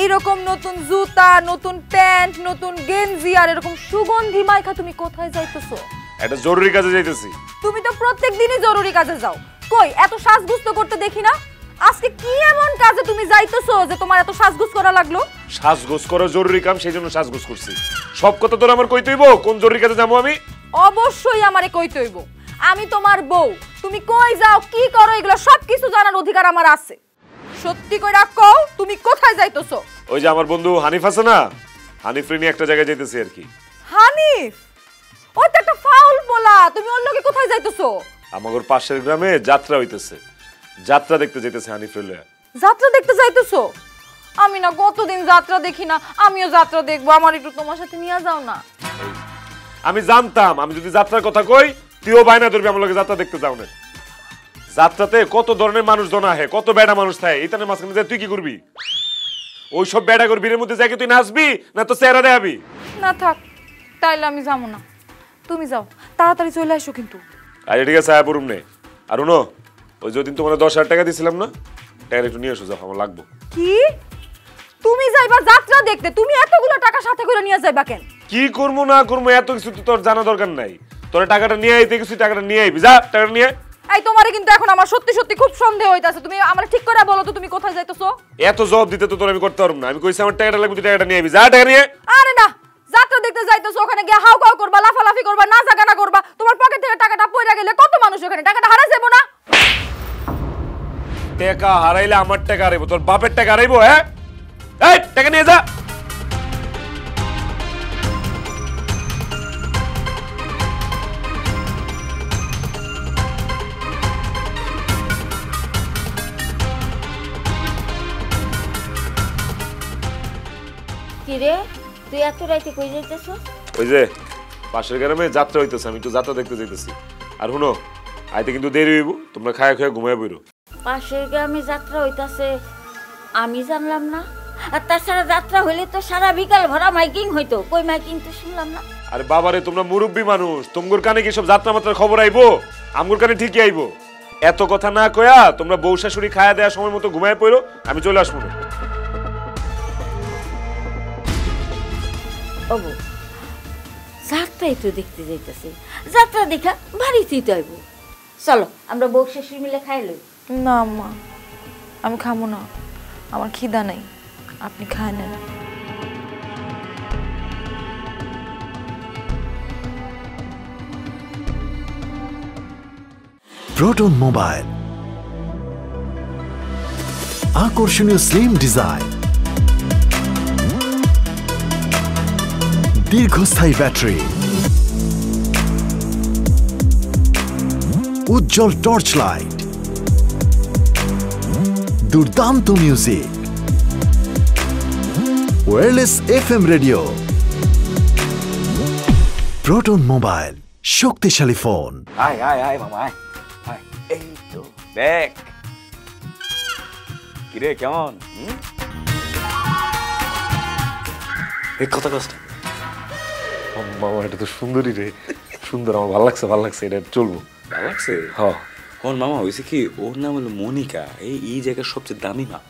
D: এইরকম নতুন জুতা নতুন প্যান্ট নতুন গেঞ্জি আর এরকম সুগন্ধি মাইখা তুমি কোথায় যাইতেছো?
B: একটা জরুরি কাজে যাইতেছি।
D: তুমি তো প্রত্যেক দিনই জরুরি কাজে যাও। কই এত সাজগুজ তো করতে দেখি না? আজকে কি এমন কাজে তুমি যাইতেছো যে তোমার এত সাজগুজ করা লাগল?
B: সাজগোজ করা জরুরি কাম সেই জন্য সাজগোজ করছি। সব কথা তোর আমার কই তৈব কোন জরুরি কাজে যাব আমি?
D: অবশ্যই আমারে কইতে হইব। আমি তোমার বউ। তুমি কই যাও কি করো এগুলো সবকিছু জানার অধিকার আমার আছে। সত্যি কইরা কও তুমি কোথায় যাইতেছো?
B: ওই যে আমার বন্ধু হানিফ আছে না? হানিফ রে নিয়ে একটা জায়গায় যাইতেছি আর কি।
D: হানিফ? ওই তো একটা ফাউল বলা তুমি ওর লগে কোথায় যাইতেছো?
B: আমাগর পাশের গ্রামে যাত্রা হইতেছে। যাত্রা দেখতে যাইতেছে হানিফ রে
D: যাত্রা দেখতে যাইতেছো? আমি না কতদিন যাত্রা দেখি না আমিও যাত্রা দেখব আমার একটু তোমার সাথে নিয়ে যাও না।
B: আমি জানতাম আমি যদি যাত্রার কথা কই তুইও বায়না ধরবি আমার যাত্রা দেখতে যাও না। যাত্রাতে কত ধরনের মানুষ জন আহে কত বেড়া মানুষ থাকে এইটানের মাঝখানে যায় তুই কি করবি? ওই সব বেড়া করবি এর মধ্যে যাকে তুই নাচবি না তো চেহারা দেখাবি?
D: না থাক তাইলে আমি যাব না। তুমি যাও তাড়াতাড়ি চলে আসো কিন্তু।
B: আচ্ছা ঠিক আছে আয়া পড়ুম নে। আর উনো ওই যেদিন তোমার দশ হাজার টাকা দিছিলাম না টাকাটা একটু নিয়ে এসো যাও আমার লাগবো।
D: কি? তুমি যাইবা যাত্রা দেখতে তুমি এতগুলো টাকা সাথে করে নিয়ে যাইবা কেন?
B: কি করব না করব এত কিছু তো তোর জানা দরকার নাই। তোর টাকাটা নিয়ে আইতে কিছু টাকাটা নিয়ে আইবি। যা টাকাটা নিয়ে।
D: এই তোমারে কিন্তু এখন আমার সত্যি সত্যি খুব সন্দেহ হইতাছে। তুমি আমার ঠিক করে বলো তো তুমি কোথায় যাইতেছো?
B: এত জবাব দিতে তো তোর আমি করতে পারব না। আমি কইছি আমার টাকাটা লাগবে তুই টাকাটা নিয়ে আইবি। যা টাকা নিয়ে
D: আরে না যাত্রা দেখতে যাইতেছো ওখানে গিয়ে হাউ কাউ করবা লাফালাফি করবা নাচা গানা করবা। তোমার পকেট থেকে টাকাটা পয়রা গেলে কত মানুষ ওখানে? টাকাটা হারাই যাব না।
B: টাকা হারাইলে আমার টাকা হারাইবো তোর বাপের টাকা হারাইবো হ্যাঁ? এই টাকা নিয়ে যা।
F: কি রে তুই এত রাইতে কই যাইতেছ?
B: ওই যে পাশের গ্রামে যাত্রা হইতেছে আমি তো যাত্রা দেখতে যাইতেছি। আর শুনো আইতে কিন্তু দেরি হইব তোমরা খায়া খায়া ঘুমায় বইরো
F: পাশের গ্রামে যাত্রা হইতাছে আমি জানলাম না। আর তাছাড়া যাত্রা হইলে তো সারা বিকাল ভরা মাইকিং হইতো কই মাইকিং তো শুনলাম না।
B: আরে বাবারে তোমরা মুরব্বী মানুষ তোমগোর কানে কি সব যাত্রা মাত্রার খবর আইবো? আমগুর কানে ঠিকই আইবো। এত কথা না কয়া তোমরা বউ শাশুড়ি খায়া দেওয়ার সময় মতো ঘুমায় পড়ো আমি চলে আসব না।
F: ওবু যাত্রাই তো দেখতে যাইতেছে। যাত্রা দেখা বাড়িতেই তো আইব। চলো আমরা বউ শেষে মিলে খাই লই।
D: না মা আমি খাব না। আমার খিদা নাই। আপনি খায় নেন।
A: Proton mobile. আকর্ষণীয় স্লিম ডিজাইন দীর্ঘস্থায়ী ব্যাটারি। উজ্জ্বল টর্চ লাইট। দুর্দান্ত music. Wireless F M radio. Proton mobile শক্তিশালী ফোন।
H: আয় আয় আয় মামা আয় আয় এই তো দেখ। কিরে কেমন? এই কথা কষ্ট?
B: মামা এটা তো সুন্দরী রে। সুন্দর আমার ভালো লাগছে ভালো লাগছে এটা চলবো।
H: ভালো লাগছে?
B: হ্যাঁ।
H: ওর মামা হয়েছে কি ওর নাম হলো মনিকা এই এই জায়গার সবচেয়ে দামি মা।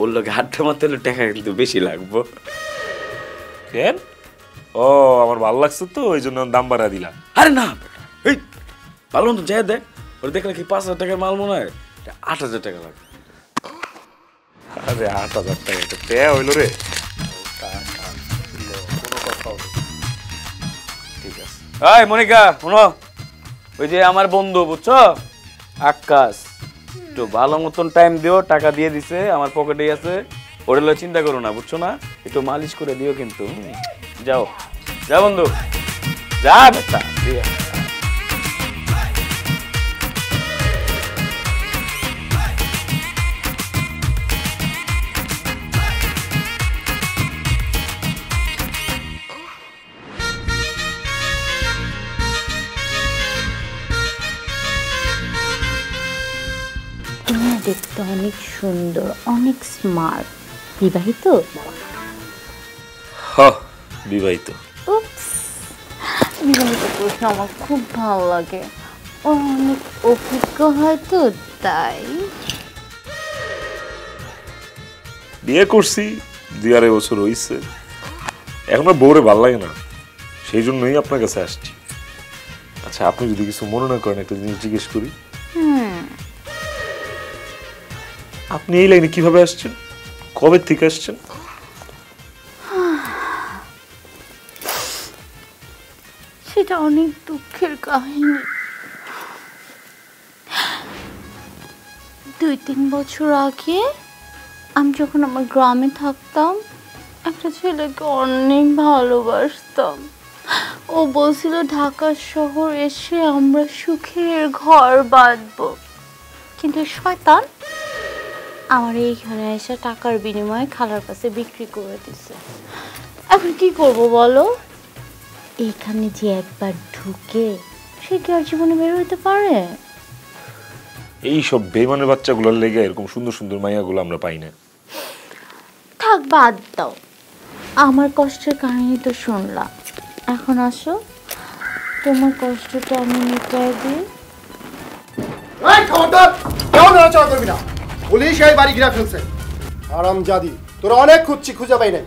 H: ওর লোক হাতটা মারতে হলে টাকা কিন্তু বেশি লাগবো।
B: কেন? ও আমার ভালো লাগছে তো ওই জন্য দাম বাড়া দিলাম।
H: আরে না এই ভালো মতো যাই দেখ। ওর দেখলে কি পাঁচ হাজার টাকার মাল মনে হয়? আট হাজার টাকা লাগবে
B: আরে আট হাজার টাকা এটা হইল রে।
H: এই মনিকা, শুনো। ওই যে আমার বন্ধু, বুঝছ? আকাশ। একটু ভালো মতন টাইম দিও, টাকা দিয়ে দিছে, আমার পকেটেই আছে। ওটা চিন্তা করো না, বুঝছ না? একটু মালিশ করে দিও কিন্তু? যাও। যা বন্ধু। যা বেটা
F: সুন্দর অনেক স্মার্ট বিবাহিত?
B: হ বিবাহিত।
F: উপস বিবাহিত পুরুষ আমার খুব ভালো লাগে। ও অনেক অভিজ্ঞ হয়তো তাই।
B: বিয়ে করছি দুই আড়াই বছর হইছে। এখন আর বউরে ভালো লাগে না সেই জন্যই আপনার কাছে আসছি। আচ্ছা আপনি যদি কিছু মনে না করেন একটা জিনিস জিজ্ঞেস করি। আপনি এই লাইনে কীভাবে আসছেন? কবে থেকে আসছেন?
I: সেটা অনেক দুঃখের কাহিনী। দুই, তিন বছর আগে আমি যখন আমার গ্রামে থাকতাম, একটা ছেলেকে অনেক ভালোবাসতাম। ও বলছিল, ঢাকা শহর এসে আমরা সুখের ঘর বাঁধবো। কিন্তু শয়তান আমার এইখানে এসে টাকার বিনিময়ে খালার কাছে বিক্রি করে দিছে। এখন কি করব বলো? এইখানে যে একবার ঢুকে সে কি আর জীবনে বের হইতে পারে?
B: এই সব বেমানের বাচ্চাগুলোর লেগে এরকম সুন্দর সুন্দর মাইয়াগুলো আমরা পাই না।
I: থাক বাদ দাও। আমার কষ্টের কাহিনী তো শুনলাম। এখন আসো। তোমার কষ্টটা আমি মিটাই দিই।
J: নড়াচড়া করবি না। পুলিশ এই বাড়ি ঘিরা ফেলছে। আরাম জাদি তোরা অনেক খুঁজছি খুঁজে পাই নাই।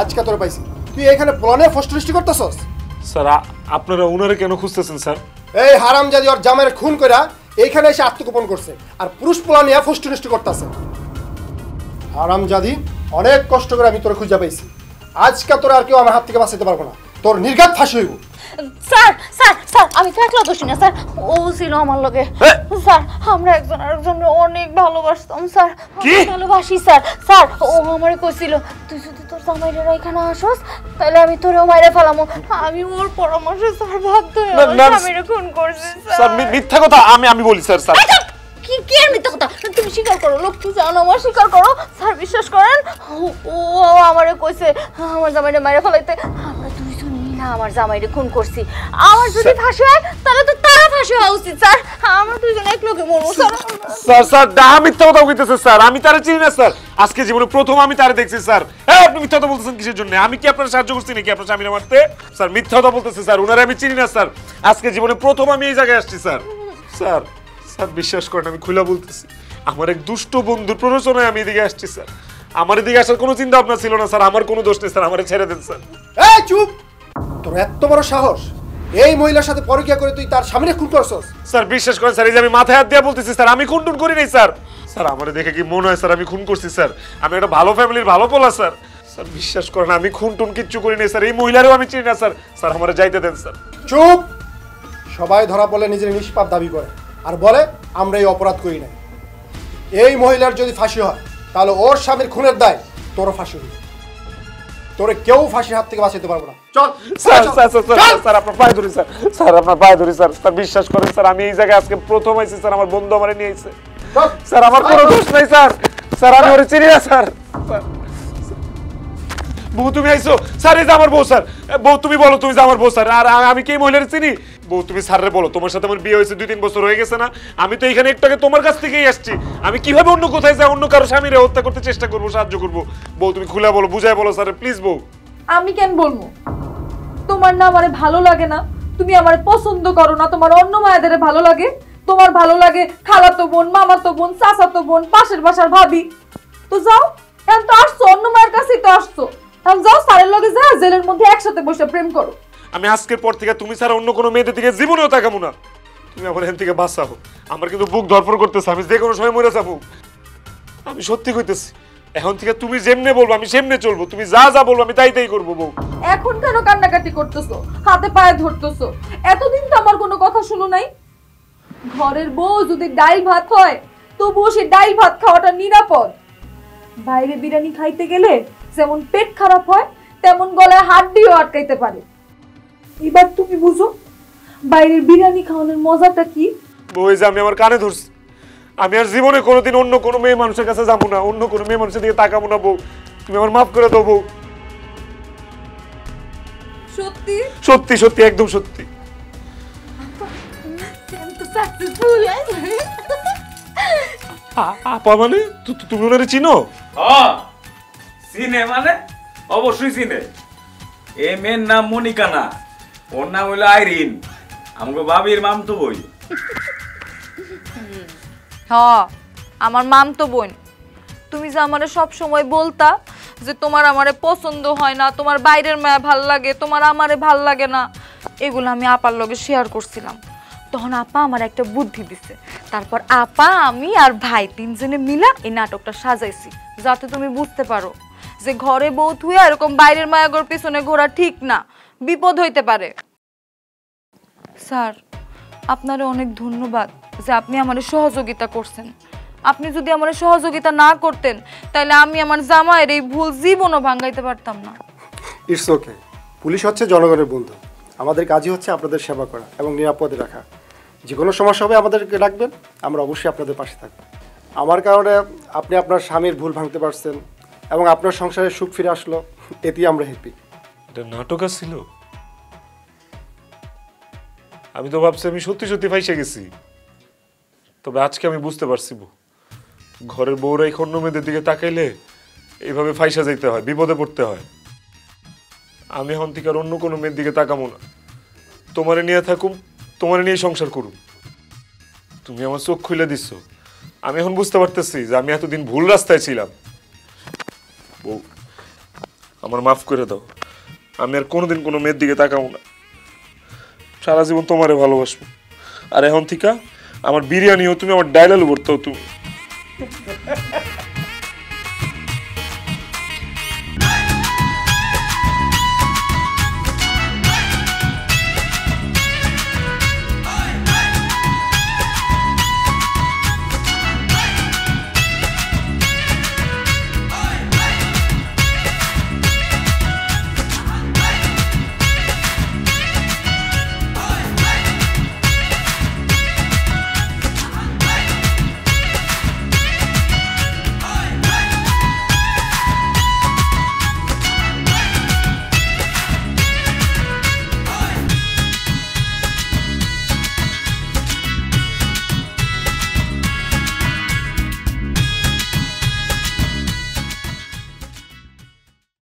J: আজকে তোরা পাইছি। তুই এখানে প্লনে ফষ্টৃষ্টি করতেছস?
B: স্যার আপনারা ওনারে কেন খুঁজতেছেন স্যার?
J: এই হারাম জাদি ওর জামের খুন কইরা এইখানে এসে আত্মগোপন করছে আর পুরুষ পোলা নিয়ে ফষ্টৃষ্টি করতেছে। হারাম জাদি অনেক কষ্ট করে আমি তোরা খুঁজে পাইছি। আজকে তোরা আর কেউ আমার হাত থেকে বাঁচাতে পারব না। তোর নির্ঘাত ফাঁসি হইব।
K: স্যার স্যার স্যার আমি তো একলা দোষী না স্যার। ও ছিল আমার লগে। স্যার আমরা একজন আরেকজনকে অনেক ভালোবাসতাম স্যার। ভালোবাসি স্যার। স্যার ও আমারে কইছিল তুই যদি তোর জামাইরা এখানে আসস তাহলে আমি তোরেও মাইরে ফেলামো। আমি ওর পরামর্শে স্যার বাধ্য হয়ে স্বামীরে খুন করছি
B: স্যার।
K: স্যার
B: মিথ্যা কথা আমি আমি বলি স্যার স্যার।
K: কি কি আর মিথ্যা কথা? তুমি স্বীকার করো লক্ষ্মী জানো আমার স্বীকার করো। স্যার বিশ্বাস করেন ও- ও আমারে কইছে আমার জামাইরে মাইরে ফেলাইতে আমরা মিলে আমার জামাইরে খুন করছি। আমার যদি ফাঁসি হয় তাহলে তো তারা ফাঁসি হওয়া উচিত স্যার। আমরা দুইজন এক লোকে মরবো স্যার।
B: স্যার স্যার ডা মিথ্যা কথা কইতেছে স্যার। আমি তারে চিনি না স্যার। আজকে জীবনে প্রথম আমি তারে দেখছি স্যার। হ্যাঁ আপনি মিথ্যা কথা বলতেছেন কিসের জন্য? আমি কি আপনার সাহায্য করছি নাকি আপনার স্বামীর মারতে স্যার মিথ্যা কথা বলতেছে স্যার। ওনারে আমি চিনি না স্যার। আজকে জীবনে প্রথম আমি এই জায়গায় আসছি স্যার। স্যার স্যার বিশ্বাস করেন আমি খুলে বলতেছি। আমার এক দুষ্ট বন্ধুর প্ররোচনায় আমি এদিকে আসছি স্যার। আমার এদিকে আসার কোনো চিন্তা ভাবনা ছিল না স্যার। আমার কোনো দোষ নেই স্যার। আমারে ছেড়ে দেন স্যার।
J: এই চুপ! তোর এত বড় সাহস? এই মহিলার সাথে পরকিয়া করে তুই তার সামনে খুন করছস?
B: স্যার বিশ্বাস করেন স্যার এই যে আমি মাথায় হাত দিয়ে বলতেছি স্যার আমি খুন টুন করি নাই স্যার। স্যার আমার দেখে কি মনে হয় স্যার আমি খুন করছি স্যার। আমি একটা ভালো ফ্যামিলির ভালো পোলা স্যার। স্যার বিশ্বাস করেন আমি খুন টুন কিচ্ছু করি নাই স্যার। এই মহিলারও আমি চিনি না স্যার। স্যার আমার যাইতে দেন স্যার।
J: চুপ! সবাই ধরা পড়লে নিজের নিষ্পাপ দাবি করে। আর বলে আমরা এই অপরাধ করি নাই। এই মহিলার যদি ফাঁসি হয় তাহলে ওর স্বামীর খুনের দায় তোরও ফাঁসি হবে তোরে কেউ ফাঁসির হাত থেকে বাঁচাতে পারব না। চল
B: sir sir sir sir sir আপনার পায়ে ধরি স্যার। স্যার আপনার পায়ে ধরি স্যার। স্যার বিশ্বাস করেন স্যার আমি এই জায়গায় আজকে প্রথম আইছি স্যার আমার বন্ধু আমারে নিয়ে আইছে। স্যার আমার কোনো দোষ নাই স্যার। স্যার আমি ওরে চিনি না স্যার। বউ তুমি আইছো। স্যার এই যে আমার বউ স্যার। বউ তুমি বলো তুমি যে আমার বউ স্যার। আর আমি কি মহিলার চিনি? তুমি স্যাররে বলো, তোমার সাথে আমার বিয়ে হয়েছে দুই তিন বছর হয়ে গেছে না। আমি তো এখানে একটু আগে তোমার কাছ থেকেই আসছি। আমি কীভাবে অন্য কোথায় যাই, অন্য কারও স্বামীরে হত্যা করতে চেষ্টা করব, সাহায্য করব? বউ, তুমি খুলে বলো বুঝাই বলো স্যার প্লিজ বউ।
D: আমি কেন বলব? তোমার না আমারে ভালো লাগে না। তুমি আমার পছন্দ করো না, তোমার অন্য মায়েদের ভালো লাগে। তোমার ভালো লাগে খালাতো বোন, মামাতো বোন, চাচাতো বোন, পাশের বাসার ভাবি। তো যাও, এখন তো আসছো, অন্য মায়ের কাছেই তো আসছো। এখন যাও, স্যারের লগে যা জেলের মধ্যে একসাথে বসে প্রেম করো।
B: আমি আজকের পর থেকে তুমি ছাড়া অন্য কোনো মেয়েদের দিকে জীবনেও তাকাবো না। তুমি আমার এখান থেকে বাঁচাও। আমার কিন্তু বুক ধরফর করতেছে, আমি যে কোনো সময় মরে যাব। আমি সত্যি কইতেছি, এখন থেকে তুমি যেমনে বলব, আমি সেমনে চলবো। তুমি যা যা বলব, আমি তাই তাই করব বউ।
D: এখন কেন কান্নাকাটি করতেছো? হাতে পায়ে ধরতেছো? এতদিন তো আমার কোনো কথা শুনো নাই। ঘরের বউ যদি ডাইল ভাত হয়, তবুও সে ডাইল ভাত খাওয়াটা নিরাপদ। বাইরে বিরিয়ানি খাইতে গেলে যেমন পেট খারাপ হয়, তেমন গলায় হাড্ডিও আটকাইতে পারে। এবার তুমি বুঝো বাইরের বিরিয়ানি খাওয়ানোর মজাটা কি?
B: বই যে আমি আমার কানে ধরছি। আমি আর জীবনে কোনোদিন অন্য কোনো মেয়ে মানুষের কাছে যাব না অন্য কোনো মেয়ে মানুষের দিকে তাকাবো না বউ। তুমি আমার মাফ করে দাও বউ।
D: সত্যি?
B: সত্যি সত্যি একদম সত্যি। আপা মানে? তুমি ওনারে চিনো?
H: চিনে মানে? অবশ্যই চিনে। এ মেয়ের নাম মনিকা না ওর নাম হইল আইরিন। আমাকে বাবির মাম তো বই।
K: হ, আমার মাম তো বোন। তুমি যে আমারে সব সময় বলতা
D: যে তোমার আমারে পছন্দ হয় না, তোমার বাইরের মায়া ভালো লাগে, তোমার আমারে ভালো লাগে না, এগুলো আমি আপার লগে শেয়ার করছিলাম। তখন আপা আমার একটা বুদ্ধি দিছে। তারপর আপা, আমি আর ভাই তিনজনে মিলা এই নাটকটা সাজাইছি, যাতে তুমি বুঝতে পারো যে ঘরে বউ থুয়ে এরকম বাইরের মায়াগর পিছনে ঘোরা ঠিক না। বিপদ হইতে পারে। স্যার, আপনারে অনেক ধন্যবাদ যে আপনি আমার সহযোগিতা করছেন। আপনি যদি আমার সহযোগিতা না করতেন, তাহলে আমি আমার জামাইয়ের এই ভুল জীবনও ভাঙাইতে পারতাম না।
J: ইটস ওকে পুলিশ হচ্ছে জনগণের বন্ধু। আমাদের কাজই হচ্ছে আপনাদের সেবা করা এবং নিরাপদে রাখা। যে কোনো সমস্যা হবে আমাদেরকে ডাকবেন, আমরা অবশ্যই আপনাদের পাশে থাকব। আমার কারণে আপনি আপনার স্বামীর ভুল ভাঙতে পারছেন এবং আপনার সংসারে সুখ ফিরে আসলো, এতেই আমরা হ্যাপি
B: এটা নাটক ছিল আমি তো ভাবছি আমি সত্যি সত্যি ফাইসে গেছি। তবে আজকে আমি বুঝতে পারছি ঘরের বউরা এই খন্ন মেয়েদের দিকে তাকাইলে এইভাবে ফাইসা যাইতে হয়, বিপদে পড়তে হয়। আমি এখন থেকে আর অন্য কোনো মেয়ের দিকে তাকাবো না। তোমারে নিয়ে থাকুম, তোমারে নিয়ে সংসার করুম। তুমি আমার চোখ খুলে দিচ্ছ আমি এখন বুঝতে পারতেছি যে আমি এতদিন ভুল রাস্তায় ছিলাম। বউ, আমার মাফ করে দাও। আমি আর কোনোদিন কোনো মেয়ের দিকে তাকাবো না। সারা জীবন তোমারে ভালোবাসবো। আর এখন থিকা আমার বিরিয়ানিও তুমি আমার ডাইলালও ভরতেও তুমি।